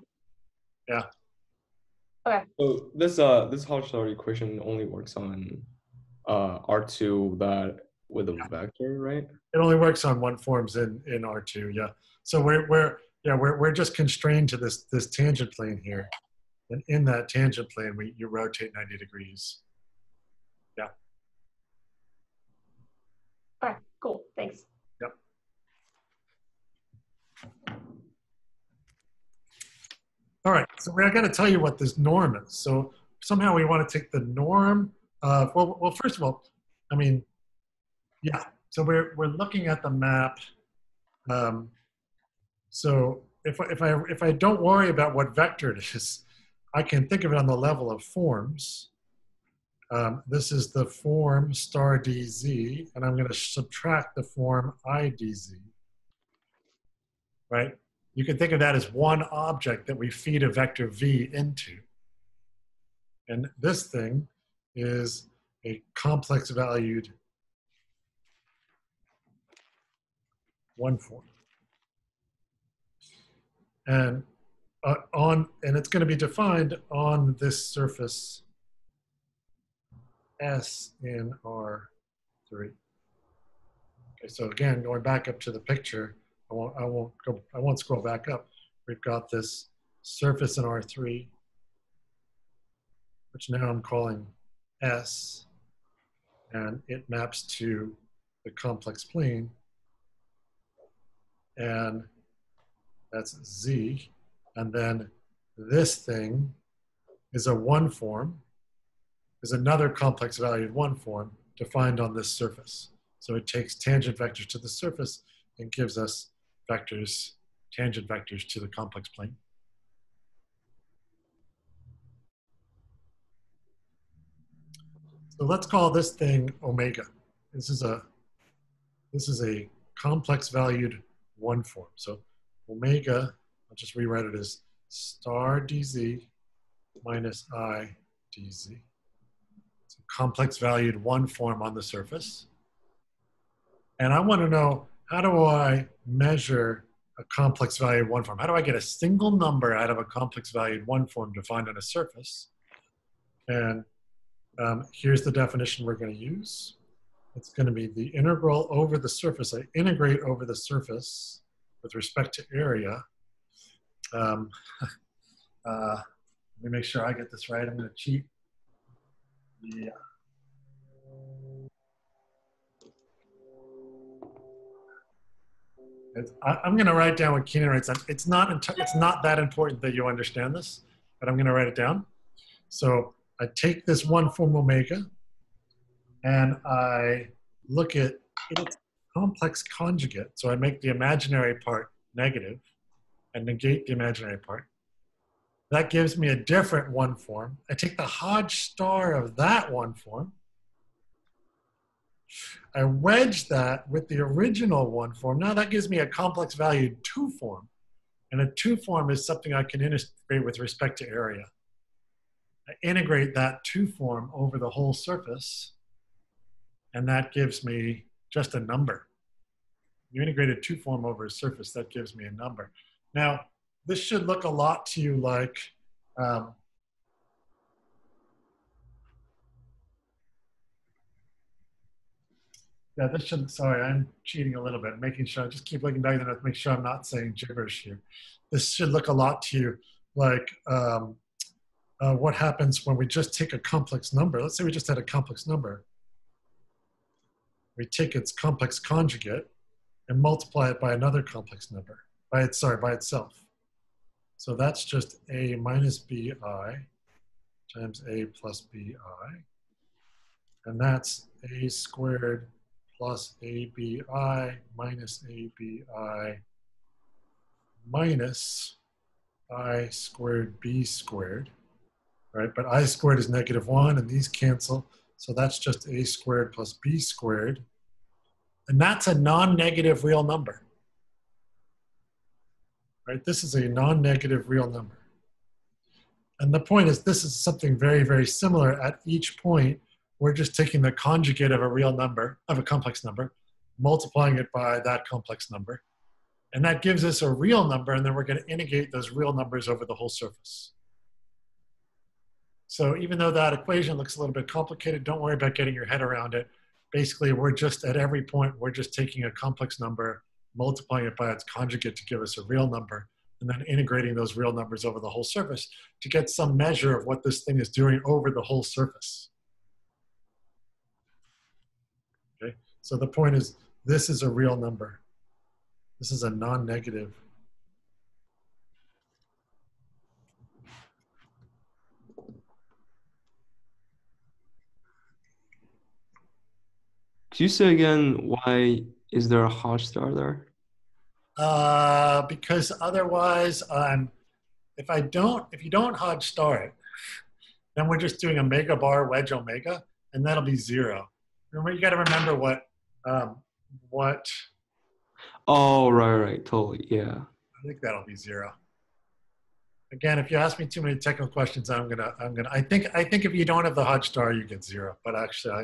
So this uh this Hodge star equation only works on uh R2 that with a vector, right? It only works on one forms in in R two. Yeah, so we're we're yeah we're we're just constrained to this this tangent plane here, and in that tangent plane, we you rotate ninety degrees. Yeah. Okay cool thanks All right, so I got to tell you what this norm is. So somehow we want to take the norm well, well, first of all, I mean, yeah. So we're we're looking at the map. Um, so if if I if I don't worry about what vector it is, I can think of it on the level of forms. Um, this is the form star dz, and I'm going to subtract the form idz. Right? You can think of that as one object that we feed a vector v into. And this thing is a complex valued one form. And uh, on and it's going to be defined on this surface S in R3. Okay, so again, going back up to the picture, I won't, I won't go, I won't scroll back up. We've got this surface in R3, which now I'm calling S, and it maps to the complex plane, and that's Z, and then this thing is a one form, is another complex valued one form defined on this surface. So it takes tangent vectors to the surface and gives us vectors, tangent vectors to the complex plane. So let's call this thing omega. This is a this is a complex valued one form. So omega, I'll just rewrite it as star dz minus i dz. It's a complex valued one form on the surface. And I want to know how do I measure a complex valued one form? How do I get a single number out of a complex valued one form defined on a surface? And um, here's the definition we're going to use. It's going to be the integral over the surface. I integrate over the surface with respect to area. Um, uh, let me make sure I get this right. I'm going to cheat. Yeah. I, I'm going to write down what Keenan writes. It's not. It's not that important that you understand this, but I'm going to write it down. So I take this one form omega, and I look at its complex conjugate. So I make the imaginary part negative and negate the imaginary part. That gives me a different one form. I take the Hodge star of that one form. I wedge that with the original one form. Now that gives me a complex valued two form. And a two form is something I can integrate with respect to area. I integrate that two form over the whole surface, and that gives me just a number. You integrate a two form over a surface, that gives me a number. Now, this should look a lot to you like um, yeah, this should, sorry, I'm cheating a little bit, making sure, I just keep looking back at it, make sure I'm not saying gibberish here. This should look a lot to you like um, uh, what happens when we just take a complex number. Let's say we just had a complex number. We take its complex conjugate and multiply it by another complex number, by its, sorry, by itself. So that's just a minus bi times a plus bi. And that's a squared plus abi minus abi minus i squared b squared, right? But i squared is negative one and these cancel. So that's just a squared plus b squared. And that's a non-negative real number right? This is a non-negative real number. And the point is this is something very, very similar at each point. We're just taking the conjugate of a real number, of a complex number, multiplying it by that complex number. And that gives us a real number, and then we're going to integrate those real numbers over the whole surface. So even though that equation looks a little bit complicated, don't worry about getting your head around it. Basically, we're just at every point, we're just taking a complex number multiplying it by its conjugate to give us a real number, and then integrating those real numbers over the whole surface to get some measure of what this thing is doing over the whole surface. Okay, so the point is this is a real number. This is a non-negative. Could you say again why is there a Hodge star there? Uh, because otherwise, um, if I don't, if you don't Hodge star it, then we're just doing omega bar wedge omega, and that'll be zero. Remember, you got to remember what, um, what. Oh, right, right, totally, yeah. I think that'll be zero. Again, if you ask me too many technical questions, I'm gonna, I'm gonna. I think, I think if you don't have the Hodge star, you get zero. But actually, I,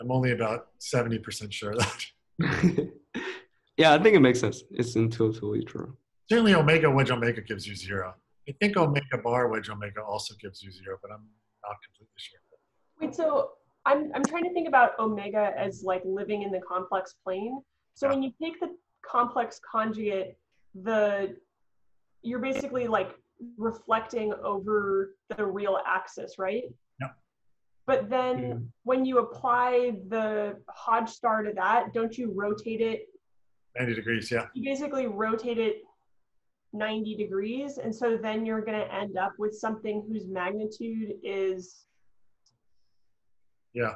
I'm only about seventy percent sure of that. yeah, I think it makes sense. It's intuitively true. Certainly, omega wedge omega gives you zero. I think omega bar wedge omega also gives you zero, but I'm not completely sure. Wait, so I'm I'm trying to think about omega as like living in the complex plane. So Yeah. when you take the complex conjugate, the you're basically like reflecting over the real axis, right? Yeah. But then Mhm. when you apply the Hodge star to that, don't you rotate it? Ninety degrees, yeah. You basically rotate it 90 degrees. And so then you're going to end up with something whose magnitude is Yeah.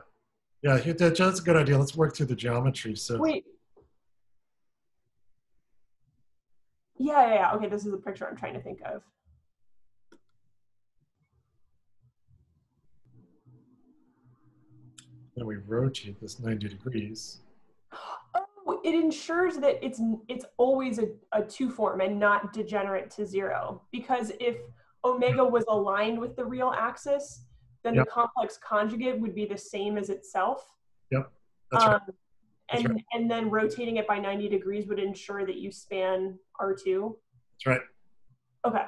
Yeah, that's a good idea. Let's work through the geometry. So Wait. Yeah, yeah, yeah. Okay, this is the picture I'm trying to think of. then we rotate this 90 degrees. Oh, it ensures that it's it's always a, a two form and not degenerate to zero. Because if omega was aligned with the real axis, then Yep. the complex conjugate would be the same as itself. That's right. Um, That's and and then rotating it by 90 degrees would ensure that you span R2. That's right. Okay.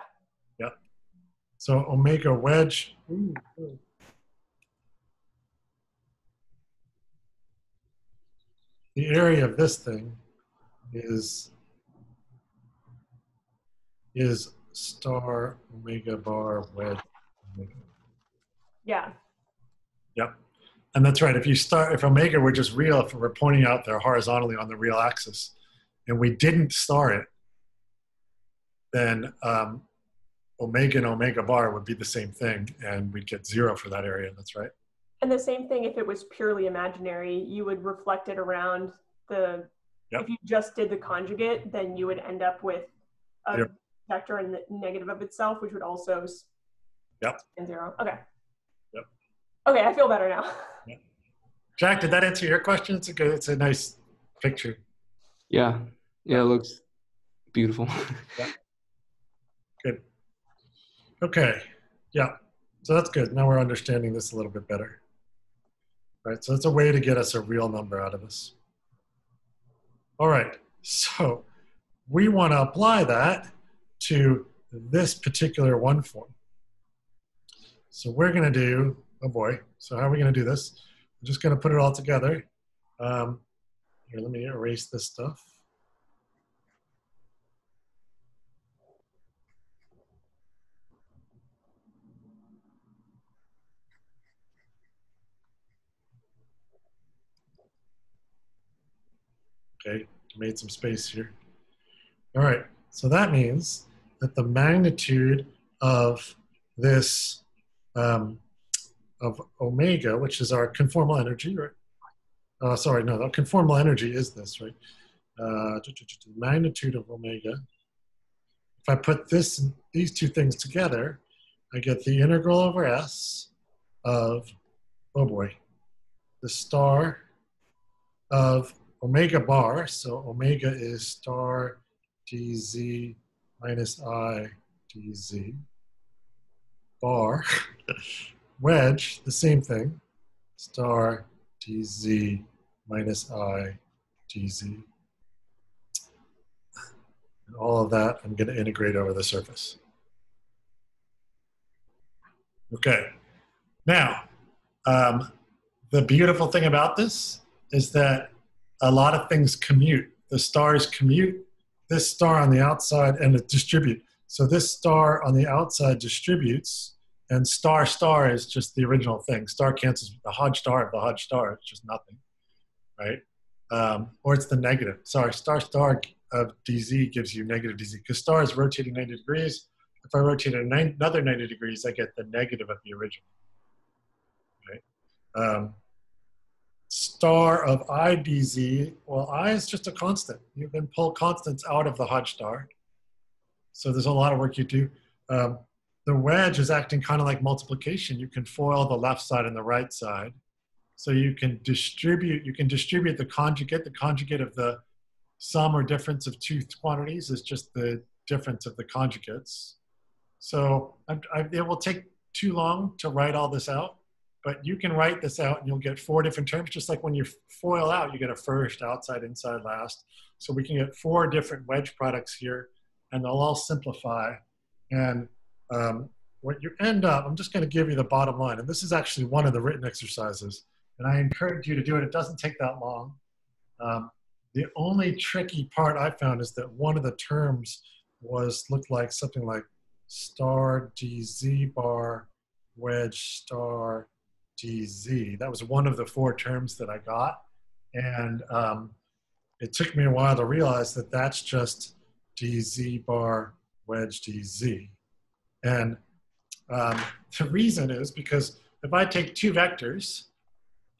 So omega wedge. ooh, ooh. The area of this thing is is star omega bar wedge. Omega. Yeah. Yep. And that's right. If you start, if omega were just real, if we're pointing out there horizontally on the real axis, and we didn't star it, then um, omega and omega bar would be the same thing, and we'd get zero for that area. That's right. And the same thing if it was purely imaginary, you would reflect it around the. Yep. If you just did the conjugate, then you would end up with a Yep. vector in the negative of itself, which would also. Yep. And zero. Okay. Yep. Okay, I feel better now. Jack, did that answer your question? It's a good, it's a nice picture. Yeah, yeah, it looks beautiful. yeah. Good. Okay. Yeah. So that's good. Now we're understanding this a little bit better. Right. So it's a way to get us a real number out of this. All right. So we want to apply that to this particular one form. So we're going to do, oh boy. So how are we going to do this? I'm just going to put it all together. Um, here, let me erase this stuff. Okay, made some space here. All right, so that means that the magnitude of this, um, of omega, which is our conformal energy, right? Uh, sorry, no, the conformal energy is this, right? Uh, the magnitude of omega. If I put this, these two things together, I get the integral over s of, oh boy, the star of omega bar. So omega is star dz minus i dz bar. Wedge, the same thing, star dz minus i dz. And all of that I'm going to integrate over the surface. Okay. Now, um, the beautiful thing about this is that a lot of things commute. The stars commute. This star on the outside and it distribute. So this star on the outside distributes, and star star is just the original thing. Star cancels the Hodge star of the Hodge star. It's just nothing, right? Um, or it's the negative. Sorry, star star of dz gives you negative dz because star is rotating 90 degrees. If I rotate another 90 degrees, I get the negative of the original. Right? Um, star of i dz, well, i is just a constant. You can pull constants out of the Hodge star. So there's a lot of work you do. Um, the wedge is acting kind of like multiplication. You can foil the left side and the right side. So you can distribute, you can distribute the conjugate. The conjugate of the sum or difference of two quantities is just the difference of the conjugates. So I, I, it will take too long to write all this out, but you can write this out and you'll get four different terms. Just like when you FOIL out, you get a first, outside, inside, last. So we can get four different wedge products here and they'll all simplify. And um, what you end up, I'm just going to give you the bottom line. And this is actually one of the written exercises. And I encourage you to do it. It doesn't take that long. Um, the only tricky part I found is that one of the terms was looked like something like star dz bar wedge star dz. That was one of the four terms that I got. And um, it took me a while to realize that that's just dz bar wedge dz. And um, the reason is because if I take two vectors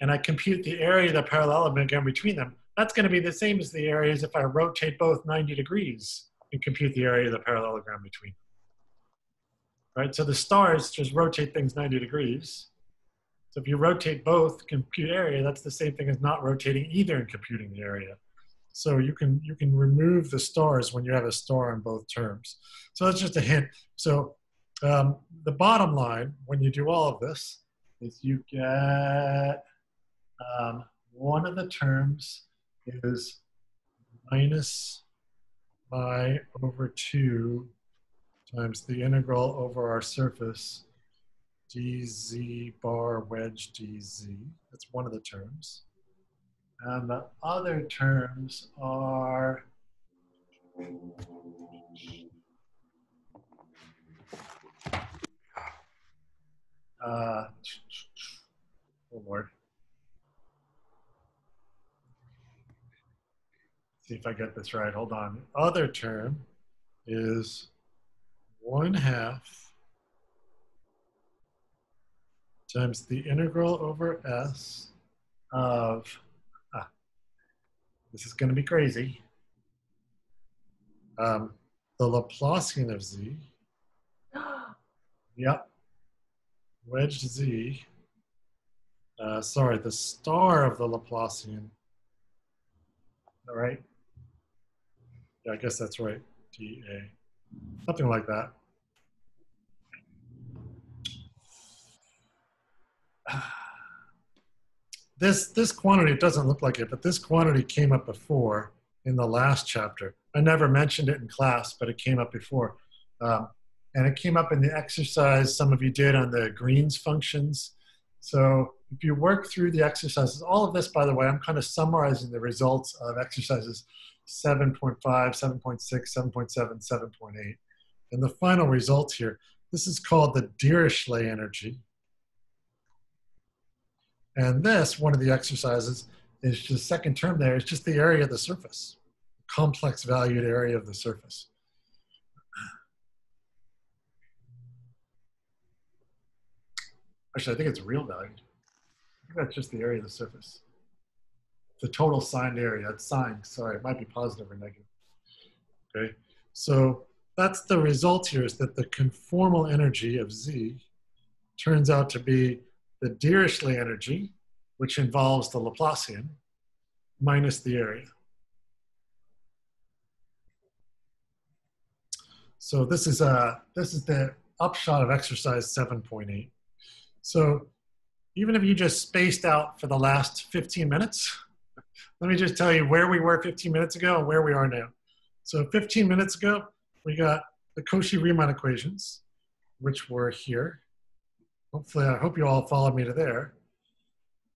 and I compute the area of the parallelogram between them, that's going to be the same as the areas if I rotate both 90 degrees and compute the area of the parallelogram between them. Right? So the stars just rotate things 90 degrees. So if you rotate both, compute area, that's the same thing as not rotating either and computing the area. So you can you can remove the stars when you have a star on both terms. So that's just a hint. So um, the bottom line when you do all of this is you get um, one of the terms is minus pi over 2 times the integral over our surface dz bar wedge dz. That's one of the terms. And the other terms are uh, oh Lord. See if I get this right. Hold on. The other term is one half times the integral over S of, ah, this is going to be crazy, um, the Laplacian of Z, yep, wedge Z, uh, sorry, the star of the Laplacian, all right? Yeah, I guess that's right, dA, something like that. this this quantity it doesn't look like it but this quantity came up before in the last chapter. I never mentioned it in class but it came up before. Um, and it came up in the exercise some of you did on the greens functions. So if you work through the exercises all of this by the way i'm kind of summarizing the results of exercises 7.5 7.6 7.7 7.8 and the final results here this is called the dirichlet energy. And this, one of the exercises, is just second term there, is just the area of the surface, complex valued area of the surface. Actually, I think it's real think that's just the area of the surface. The total signed area, it's signed, sorry, it might be positive or negative. Okay, so that's the result here is that the conformal energy of Z turns out to be the Dirichlet energy, which involves the Laplacian, minus the area. So this is a this is the upshot of exercise 7.8. So even if you just spaced out for the last 15 minutes, let me just tell you where we were 15 minutes ago and where we are now. So 15 minutes ago, we got the Cauchy-Riemann equations, which were here hopefully, I hope you all followed me to there.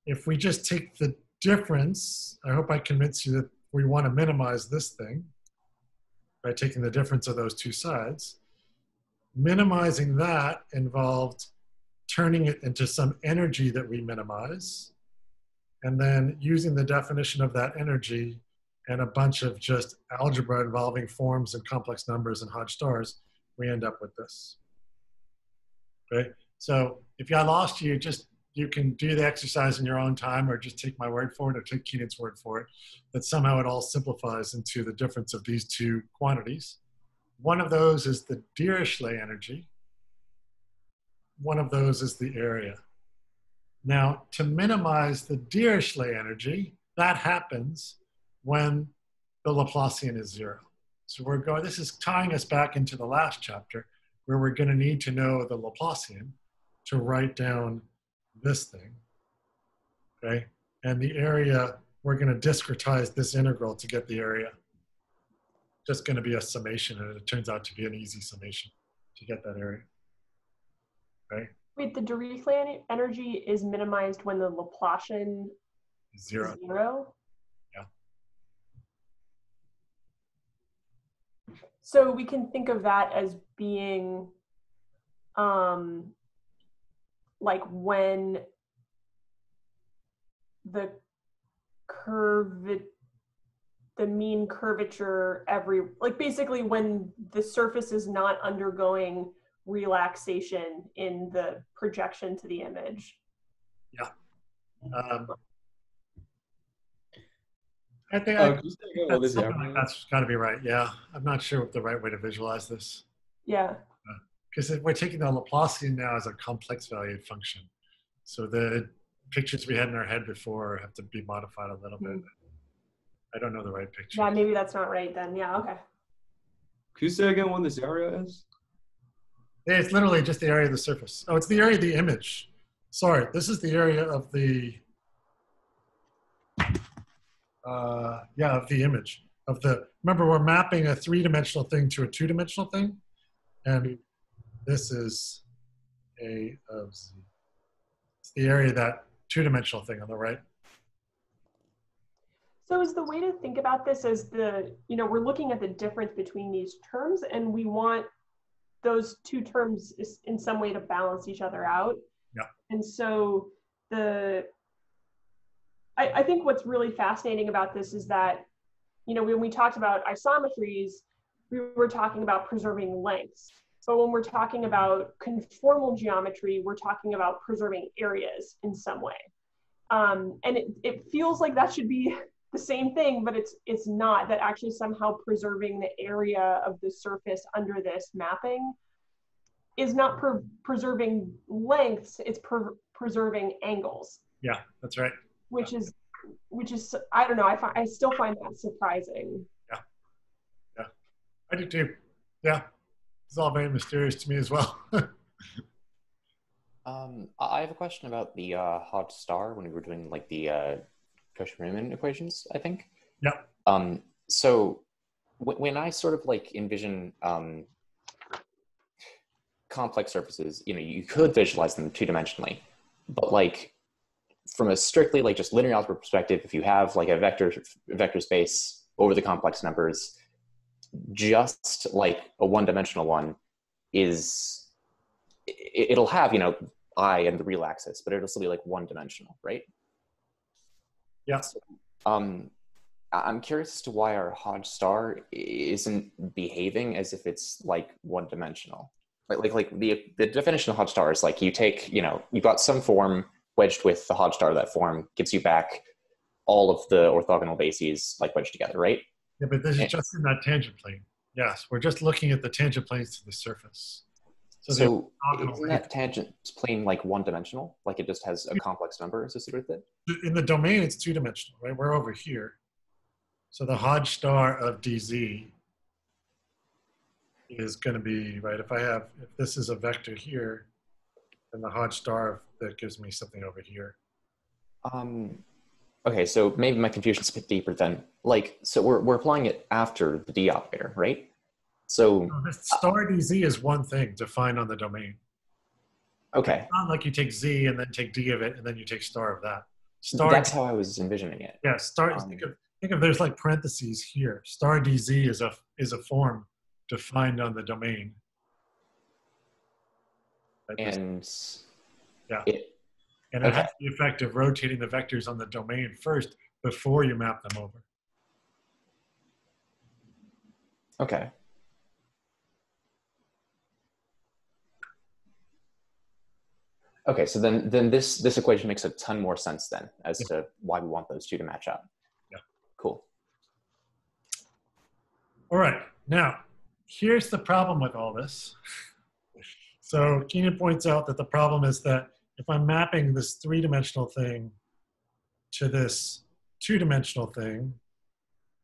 If we just take the difference, I hope I convince you that we want to minimize this thing by taking the difference of those two sides. Minimizing that involved turning it into some energy that we minimize, and then using the definition of that energy and a bunch of just algebra involving forms and complex numbers and Hodge stars, we end up with this. Okay, so if I lost you, just you can do the exercise in your own time or just take my word for it or take Keenan's word for it, that somehow it all simplifies into the difference of these two quantities. One of those is the Dirichlet energy. One of those is the area. Now, to minimize the Dirichlet energy, that happens when the Laplacian is zero. So we're going, this is tying us back into the last chapter where we're going to need to know the Laplacian to write down this thing, okay? And the area, we're gonna discretize this integral to get the area. Just gonna be a summation and it turns out to be an easy summation to get that area, okay? Wait, the Dirichlet energy is minimized when the Laplacian Zero. is zero? Yeah. So we can think of that as being um, like when the curve the mean curvature every like basically when the surface is not undergoing relaxation in the projection to the image Um, I think Uh, I, can you say that's, like that's gotta be right, yeah. I'm not sure what the right way to visualize this. yeah Because we're taking the Laplacian now as a complex valued function. So the pictures we had in our head before have to be modified a little bit. I don't know the right picture. yeah maybe that's not right then yeah okay Can you say again what this area is? It's literally just the area of the surface. Oh, it's the area of the image. Sorry, this is the area of the, uh, yeah, of the image. Of the, remember, we're mapping a three-dimensional thing to a two-dimensional thing. And this is A of Z. It's the area that two-dimensional thing on the right. So is the way to think about this as the, you know, we're looking at the difference between these terms and we want those two terms is in some way to balance each other out. Yeah. And so the, I, I think what's really fascinating about this is that, you know, when we talked about isometries, we were talking about preserving lengths. But when we're talking about conformal geometry, we're talking about preserving areas in some way. Um, and it, it feels like that should be the same thing, but it's it's not. That actually somehow preserving the area of the surface under this mapping is not pre- preserving lengths; it's pre- preserving angles, Yeah, that's right. which is which is I don't know. I find I still find that surprising. Yeah, yeah, I do too. Yeah, it's all very mysterious to me as well. Um, I I have a question about the uh, Hodge star when we were doing like the uh, Cauchy-Riemann equations. I think. Yeah. Um, so w- when I sort of like envision um, complex surfaces, you know, you could visualize them two dimensionally, but like from a strictly like just linear algebra perspective, if you have like a vector vector space over the complex numbers, just like a one dimensional one is it- it'll have you know i and the real axis but it'll still be like one dimensional right Yeah. So, um i'm curious as to why our hodge star isn't behaving as if it's like one dimensional like like like the the definition of hodge star is like you take you know you've got some form wedged with the hodge star that form gives you back all of the orthogonal bases like wedged together right yeah, but this is just in that tangent plane. Yes, we're just looking at the tangent planes to the surface. So, so, isn't that tangent plane like one dimensional like it just has a complex number associated with it in the domain, it's two dimensional, right? We're over here. So the Hodge star of DZ is going to be, right? If I have, if this is a vector here, then the Hodge star that gives me something over here. Um, okay, so maybe my confusion's a bit deeper then. Like, so we're, we're applying it after the D operator, right? So, star DZ is one thing defined on the domain. okay, It's not like you take Z and then take D of it and then you take star of that. Star, that's how I was envisioning it. yeah, star. um, think of think of there's like parentheses here. Star DZ is a is a form defined on the domain. And Yeah. it, And it Okay. has the effect of rotating the vectors on the domain first before you map them over. okay. Okay, so then then this this equation makes a ton more sense then as to why we want those two to match up. Yeah. Cool. All right. Now, here's the problem with all this. So Keenan points out that the problem is that if I'm mapping this three-dimensional thing to this two-dimensional thing,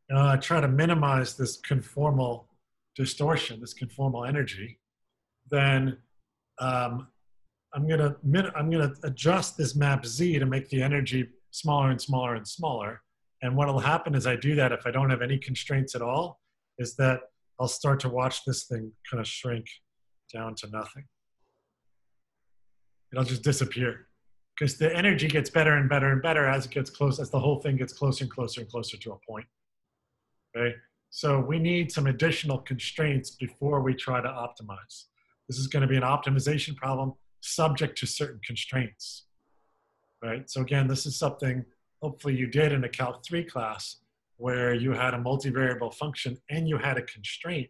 and I try to minimize this conformal distortion, this conformal energy, then um, I'm gonna I'm gonna adjust this map z to make the energy smaller and smaller and smaller. And what will happen is I do that if I don't have any constraints at all, is that I'll start to watch this thing kind of shrink down to nothing. It'll just disappear because the energy gets better and better and better as it gets close, as the whole thing gets closer and closer and closer to a point. Okay, so we need some additional constraints before we try to optimize. This is going to be an optimization problem subject to certain constraints. Right. So again, this is something hopefully you did in a Calc 3 class where you had a multivariable function and you had a constraint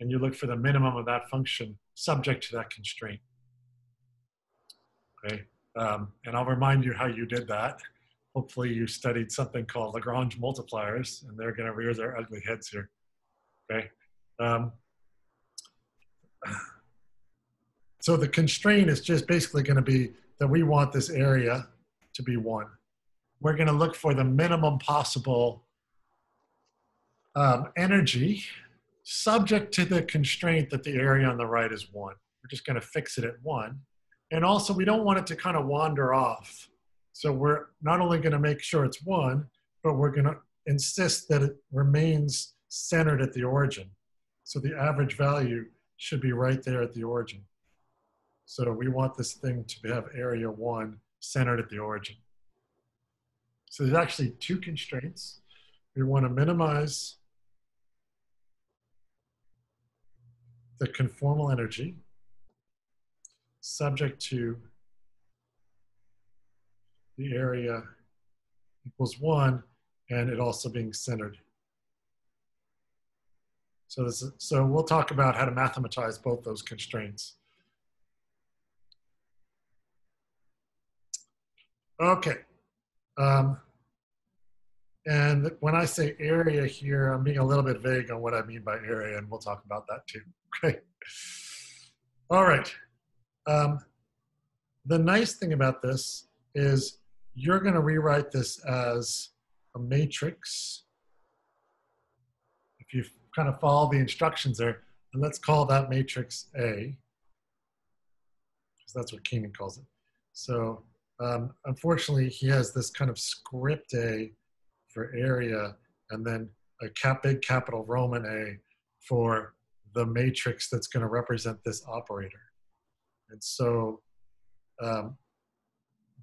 and you look for the minimum of that function subject to that constraint. Okay, um, and I'll remind you how you did that. Hopefully you studied something called Lagrange multipliers and they're gonna rear their ugly heads here, okay? Um, so the constraint is just basically gonna be that we want this area to be one. We're gonna look for the minimum possible um, energy subject to the constraint that the area on the right is one. We're just going to fix it at one. And also, we don't want it to kind of wander off. So we're not only going to make sure it's one, but we're going to insist that it remains centered at the origin. So the average value should be right there at the origin. So we want this thing to have area one centered at the origin. So there's actually two constraints. We want to minimize the conformal energy subject to the area equals one and it also being centered. So this is, so we'll talk about how to mathematize both those constraints. Okay. Um, and when I say area here, I'm being a little bit vague on what I mean by area, and we'll talk about that too. Okay. All right. Um, the nice thing about this is you're going to rewrite this as a matrix. If you kind of follow the instructions there, and let's call that matrix A, because that's what Keenan calls it. So um, unfortunately, he has this kind of script A for area, and then a cap, big capital Roman A for the matrix that's going to represent this operator. And so um,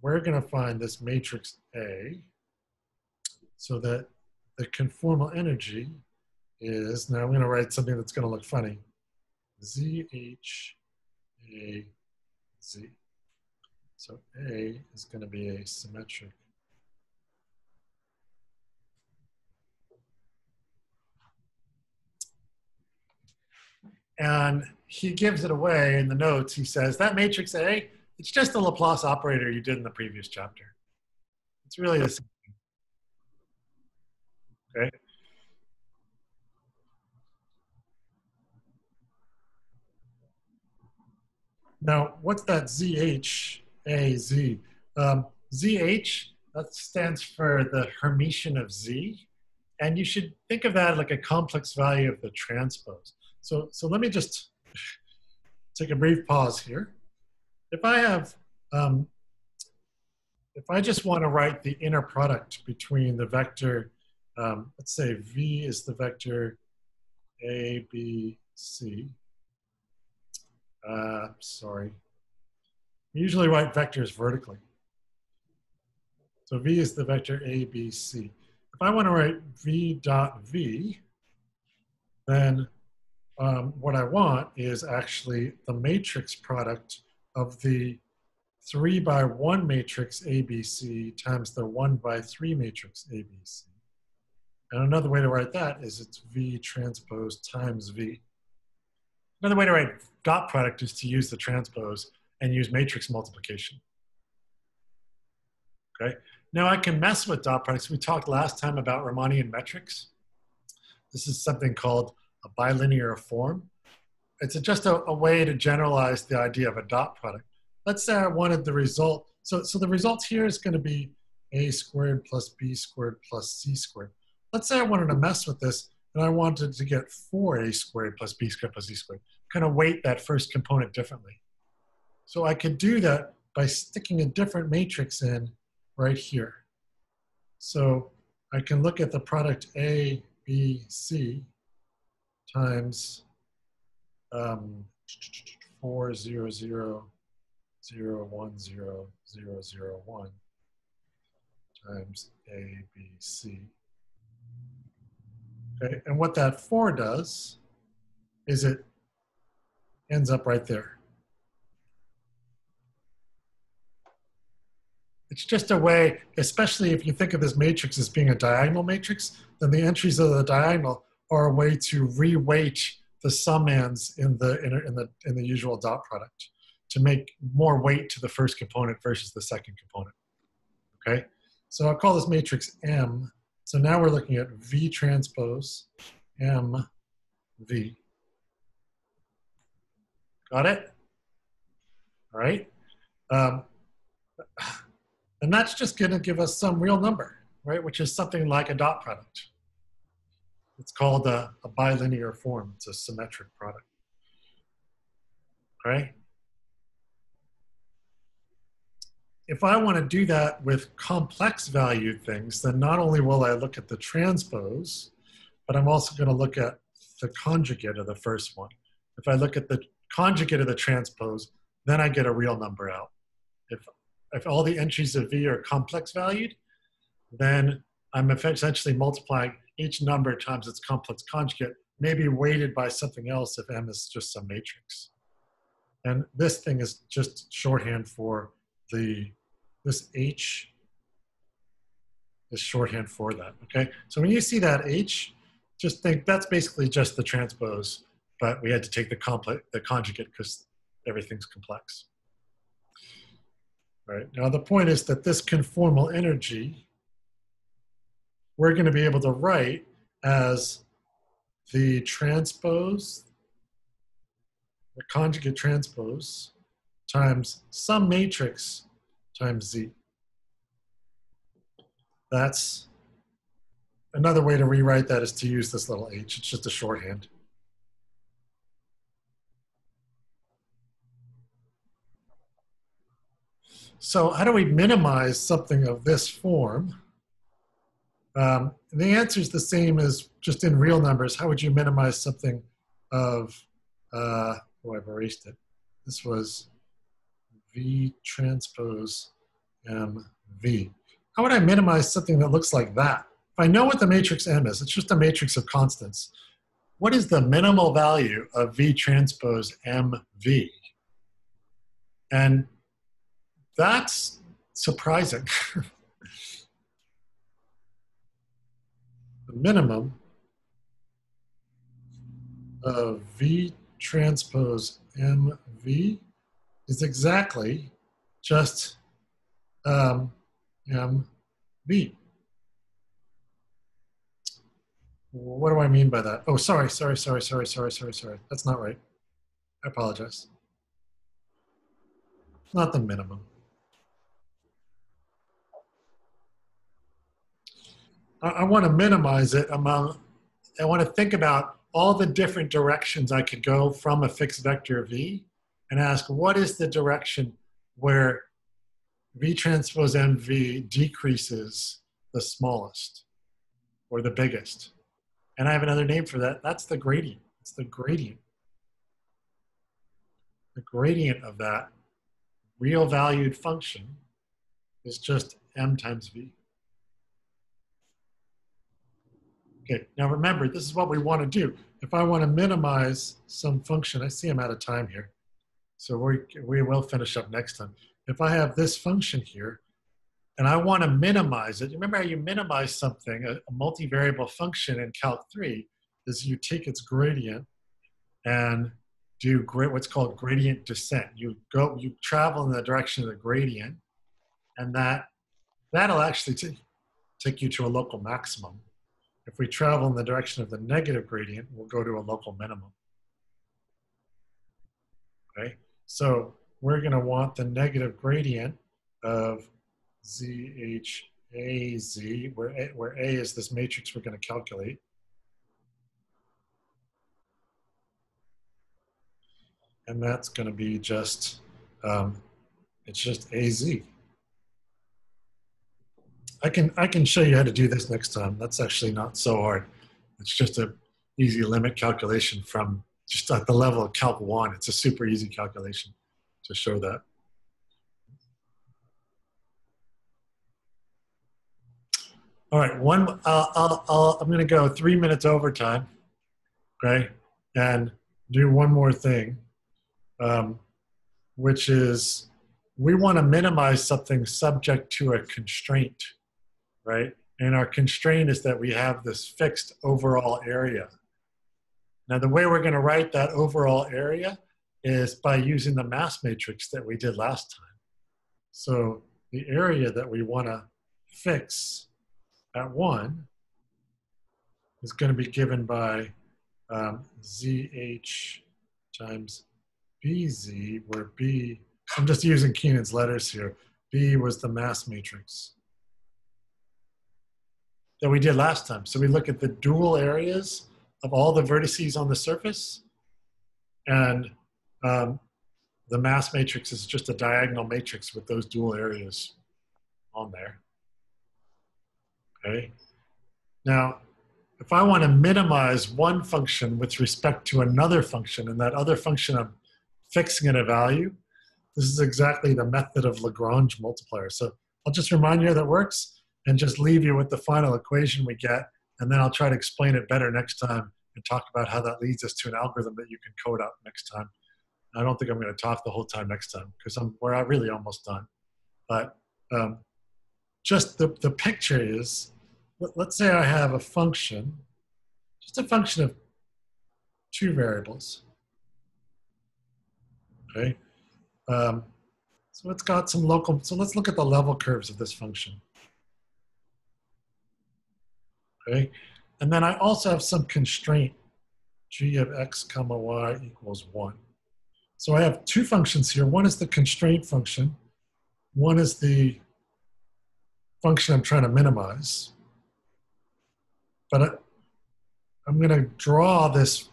we're going to find this matrix A so that the conformal energy is, now I'm going to write something that's going to look funny, ZH A Z. So A is going to be a symmetric and he gives it away in the notes. He says that matrix A, it's just the Laplace operator you did in the previous chapter. It's really the same. thing. Okay. Now, what's that ZH Um, ZH, that stands for the Hermitian of Z. And you should think of that like a complex value of the transpose. So, so let me just take a brief pause here. If I have, um, if I just want to write the inner product between the vector, um, let's say V is the vector A, B, C. Uh, sorry. We usually write vectors vertically. So V is the vector A, B, C. If I want to write V dot V, then um, what I want is actually the matrix product of the three by one matrix ABC times the one by three matrix ABC. And another way to write that is it's V transpose times V. Another way to write dot product is to use the transpose and use matrix multiplication. Okay, now I can mess with dot products. We talked last time about Riemannian metrics. This is something called a bilinear form. It's just a, a, way to generalize the idea of a dot product. Let's say I wanted the result. So, so the result here is going to be a squared plus b squared plus c squared. Let's say I wanted to mess with this and I wanted to get 4a squared plus b squared plus c squared. Kind of weight that first component differently. So I could do that by sticking a different matrix in right here. So I can look at the product A, B, C, times um, 4, 0, 0, 0, 1, 0, 0, 0, 1 times A, B, C. Okay, and what that 4 does is it ends up right there. It's just a way, especially if you think of this matrix as being a diagonal matrix, then the entries of the diagonal are a way to reweight the summands in the, in, in, the, in the usual dot product to make more weight to the first component versus the second component. Okay, so I'll call this matrix M. So now we're looking at V transpose M V. Got it? All right. Um, and that's just going to give us some real number, right? Which is something like a dot product. It's called a, a bilinear form. It's a symmetric product. Okay. If I want to do that with complex valued things, then not only will I look at the transpose, but I'm also going to look at the conjugate of the first one. If I look at the conjugate of the transpose, then I get a real number out. If, if all the entries of V are complex valued, then I'm essentially multiplying each number times its complex conjugate maybe weighted by something else if M is just some matrix. And this thing is just shorthand for the, this H is shorthand for that, okay? So when you see that H, just think that's basically just the transpose, but we had to take the complex, the conjugate because everything's complex. Right. Now the point is that this conformal energy, we're going to be able to write as the transpose, the conjugate transpose, times some matrix times z. That's another way to rewrite that is to use this little h. It's just a shorthand. So how do we minimize something of this form? Um, the answer is the same as just in real numbers. How would you minimize something of, uh, oh, I've erased it. This was V transpose MV. How would I minimize something that looks like that? If I know what the matrix M is, it's just a matrix of constants. What is the minimal value of V transpose MV? And that's surprising. the minimum of V transpose MV is exactly just um, MV. What do I mean by that? Oh, sorry, sorry, sorry, sorry, sorry, sorry, sorry. That's not right. I apologize. Not the minimum. I, I want to minimize it among, I want to think about all the different directions I could go from a fixed vector v and ask what is the direction where v transpose mv decreases the smallest or the biggest. And I have another name for that. That's the gradient. It's the gradient. The gradient of that real valued function is just m times v. Okay, now remember, this is what we want to do. If I want to minimize some function, I see I'm out of time here. So we, we will finish up next time. If I have this function here, and I want to minimize it, remember how you minimize something, a, a multivariable function in Calc 3 is you take its gradient and do what's called gradient descent. You go, you travel in the direction of the gradient, and that that'll actually take you to a local maximum. If we travel in the direction of the negative gradient, we'll go to a local minimum. Okay, so we're going to want the negative gradient of ZHAZ, where a, where a is this matrix we're going to calculate. And that's going to be just, um, it's just AZ. I can I can show you how to do this next time. That's actually not so hard. It's just a easy limit calculation from just at the level of Calc 1. It's a super easy calculation to show that. All right, one. Uh, I'll, I'll, I'm going to go three minutes overtime, okay, and do one more thing, um, which is we want to minimize something subject to a constraint right? And our constraint is that we have this fixed overall area. Now, the way we're going to write that overall area is by using the mass matrix that we did last time. So the area that we want to fix at 1 is going to be given by um, ZH times BZ, where B, I'm just using Keenan's letters here. B was the mass matrix that we did last time. So we look at the dual areas of all the vertices on the surface, and um, the mass matrix is just a diagonal matrix with those dual areas on there. Okay. Now, if I want to minimize one function with respect to another function, and that other function I'm fixing at a value, this is exactly the method of Lagrange multiplier. So I'll just remind you how that works and just leave you with the final equation we get. And then I'll try to explain it better next time and talk about how that leads us to an algorithm that you can code up next time. I don't think I'm going to talk the whole time next time because I'm we're really almost done. But um, just the, the picture is, let, let's say I have a function just a function of two variables. Okay. Um, so it's got some local, so let's look at the level curves of this function. Okay. And then I also have some constraint, g of x comma y equals one. So I have two functions here. One is the constraint function. One is the function I'm trying to minimize. But I, I'm going to draw this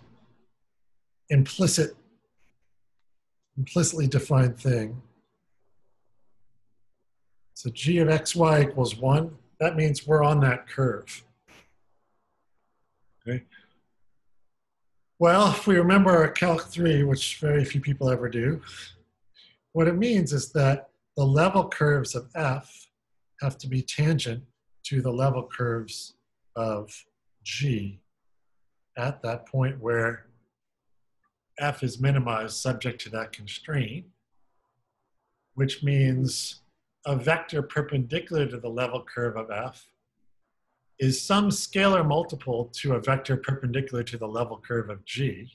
implicit, implicitly defined thing. So g of xy equals 1. That means we're on that curve. Okay. Well, if we remember our Calc 3, which very few people ever do, what it means is that the level curves of f have to be tangent to the level curves of g at that point where f is minimized subject to that constraint, which means a vector perpendicular to the level curve of f is some scalar multiple to a vector perpendicular to the level curve of g.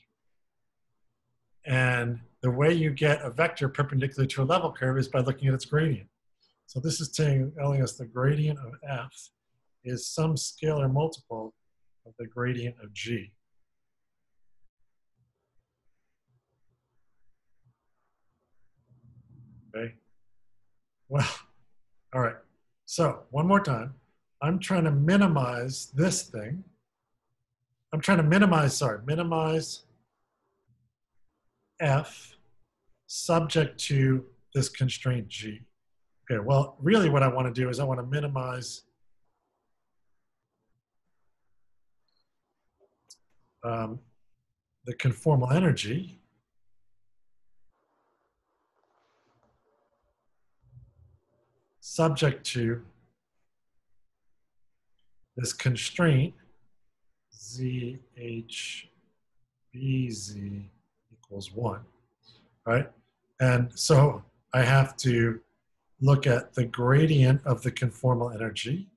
And the way you get a vector perpendicular to a level curve is by looking at its gradient. So this is telling us the gradient of f is some scalar multiple of the gradient of g. Okay. Well, all right. So one more time. I'm trying to minimize this thing. I'm trying to minimize, sorry, minimize f subject to this constraint g. Okay, well, really what I want to do is I want to minimize um, the conformal energy subject to this constraint z h b z equals one, right? And so I have to look at the gradient of the conformal energy.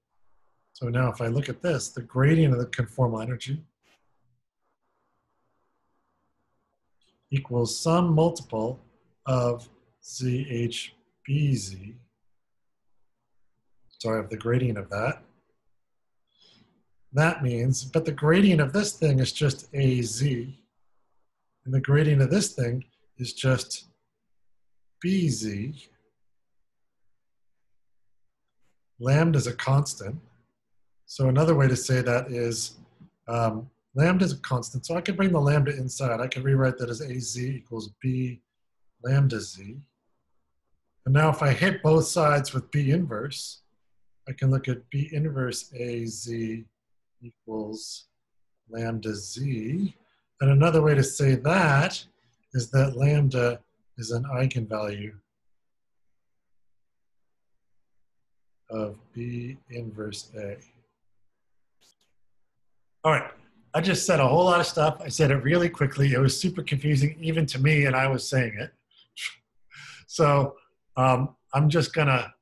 So now if I look at this, the gradient of the conformal energy equals some multiple of ZHBZ. So I have the gradient of that. That means, but the gradient of this thing is just AZ. And the gradient of this thing is just BZ. Lambda is a constant. So another way to say that is um, lambda is a constant. So I could bring the lambda inside. I could rewrite that as AZ equals B lambda Z. And now if I hit both sides with B inverse, I can look at B inverse AZ equals lambda Z. And another way to say that is that lambda is an eigenvalue of B inverse A. All right, I just said a whole lot of stuff. I said it really quickly. It was super confusing even to me and I was saying it. So um, I'm just gonna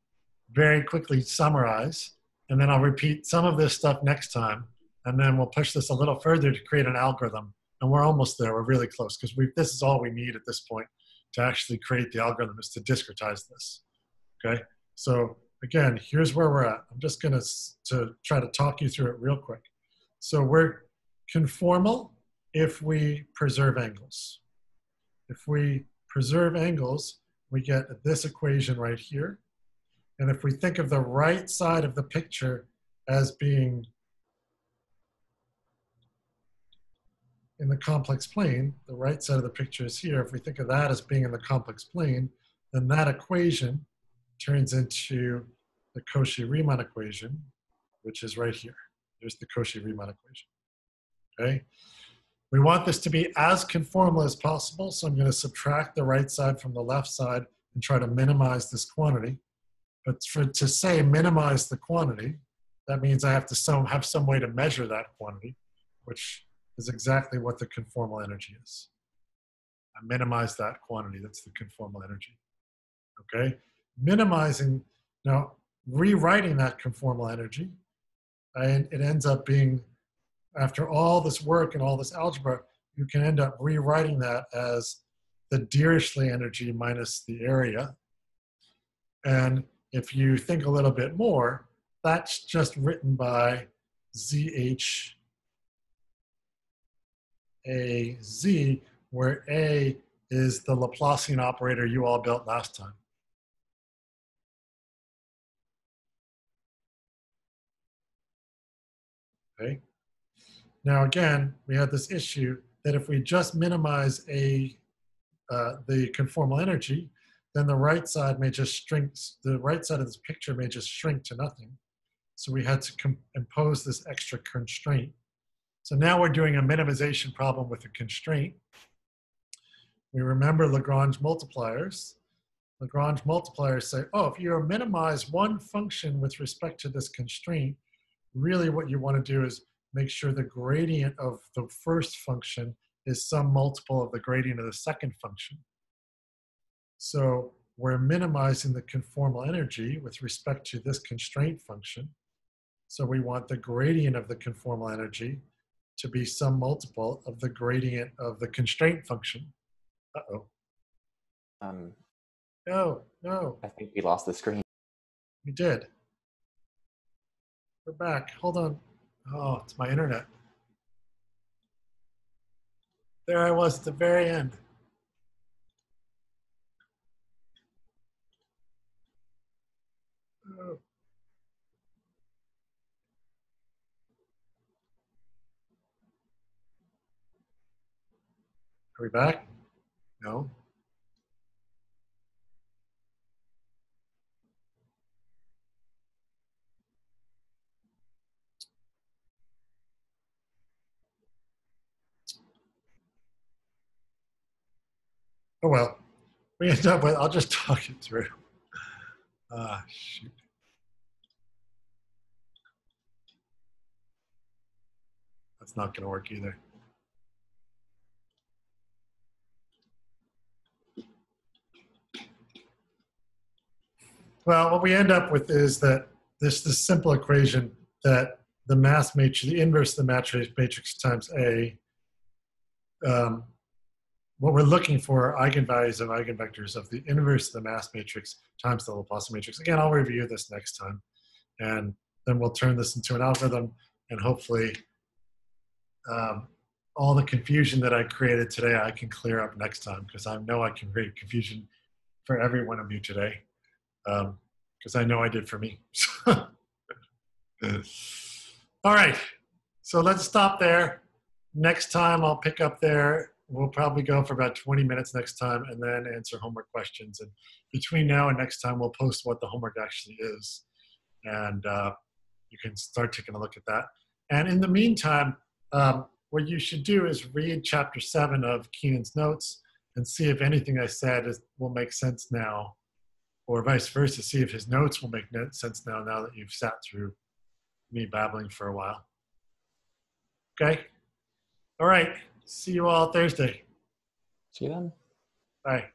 very quickly summarize and then I'll repeat some of this stuff next time and then we'll push this a little further to create an algorithm. And we're almost there, we're really close because this is all we need at this point to actually create the algorithm is to discretize this, okay? So again, here's where we're at. I'm just gonna to try to talk you through it real quick. So we're conformal if we preserve angles. If we preserve angles, we get this equation right here. And if we think of the right side of the picture as being in the complex plane, the right side of the picture is here. If we think of that as being in the complex plane, then that equation turns into the Cauchy-Riemann equation, which is right here. There's the Cauchy-Riemann equation, okay? We want this to be as conformal as possible, so I'm gonna subtract the right side from the left side and try to minimize this quantity. But for, to say minimize the quantity, that means I have to some, have some way to measure that quantity, which is exactly what the conformal energy is. I minimize that quantity, that's the conformal energy, okay? Minimizing, now rewriting that conformal energy, and it ends up being after all this work and all this algebra, you can end up rewriting that as the Dirichlet energy minus the area. And if you think a little bit more, that's just written by ZH A Z, where A is the Laplacian operator you all built last time. Okay. Now again, we have this issue that if we just minimize a uh, the conformal energy, then the right side may just shrink. The right side of this picture may just shrink to nothing. So we had to impose this extra constraint. So now we're doing a minimization problem with a constraint. We remember Lagrange multipliers. Lagrange multipliers say, oh, if you minimize one function with respect to this constraint, really what you want to do is make sure the gradient of the first function is some multiple of the gradient of the second function. So we're minimizing the conformal energy with respect to this constraint function. So we want the gradient of the conformal energy to be some multiple of the gradient of the constraint function. Uh-oh. Um, no, no. I think we lost the screen. We did. We're back. Hold on. Oh, it's my internet. There I was at the very end. Oh. Are we back? No. Oh well, we end up with, I'll just talk it through. Ah, shoot. That's not going to work either. Well, what we end up with is that this this simple equation that the mass matrix, the inverse of the matrix matrix times A um, what we're looking for are eigenvalues of eigenvectors of the inverse of the mass matrix times the Laplacian matrix. Again, I'll review this next time. And then we'll turn this into an algorithm and hopefully um, all the confusion that I created today, I can clear up next time because I know I can create confusion for every one of you today because um, I know I did for me. all right, so let's stop there. Next time I'll pick up there we'll probably go for about 20 minutes next time and then answer homework questions. And between now and next time, we'll post what the homework actually is. And uh, you can start taking a look at that. And in the meantime, um, what you should do is read chapter seven of Keenan's notes and see if anything I said is, will make sense now, or vice versa, see if his notes will make sense now, now that you've sat through me babbling for a while. Okay? All right. See you all Thursday. See you then. Bye.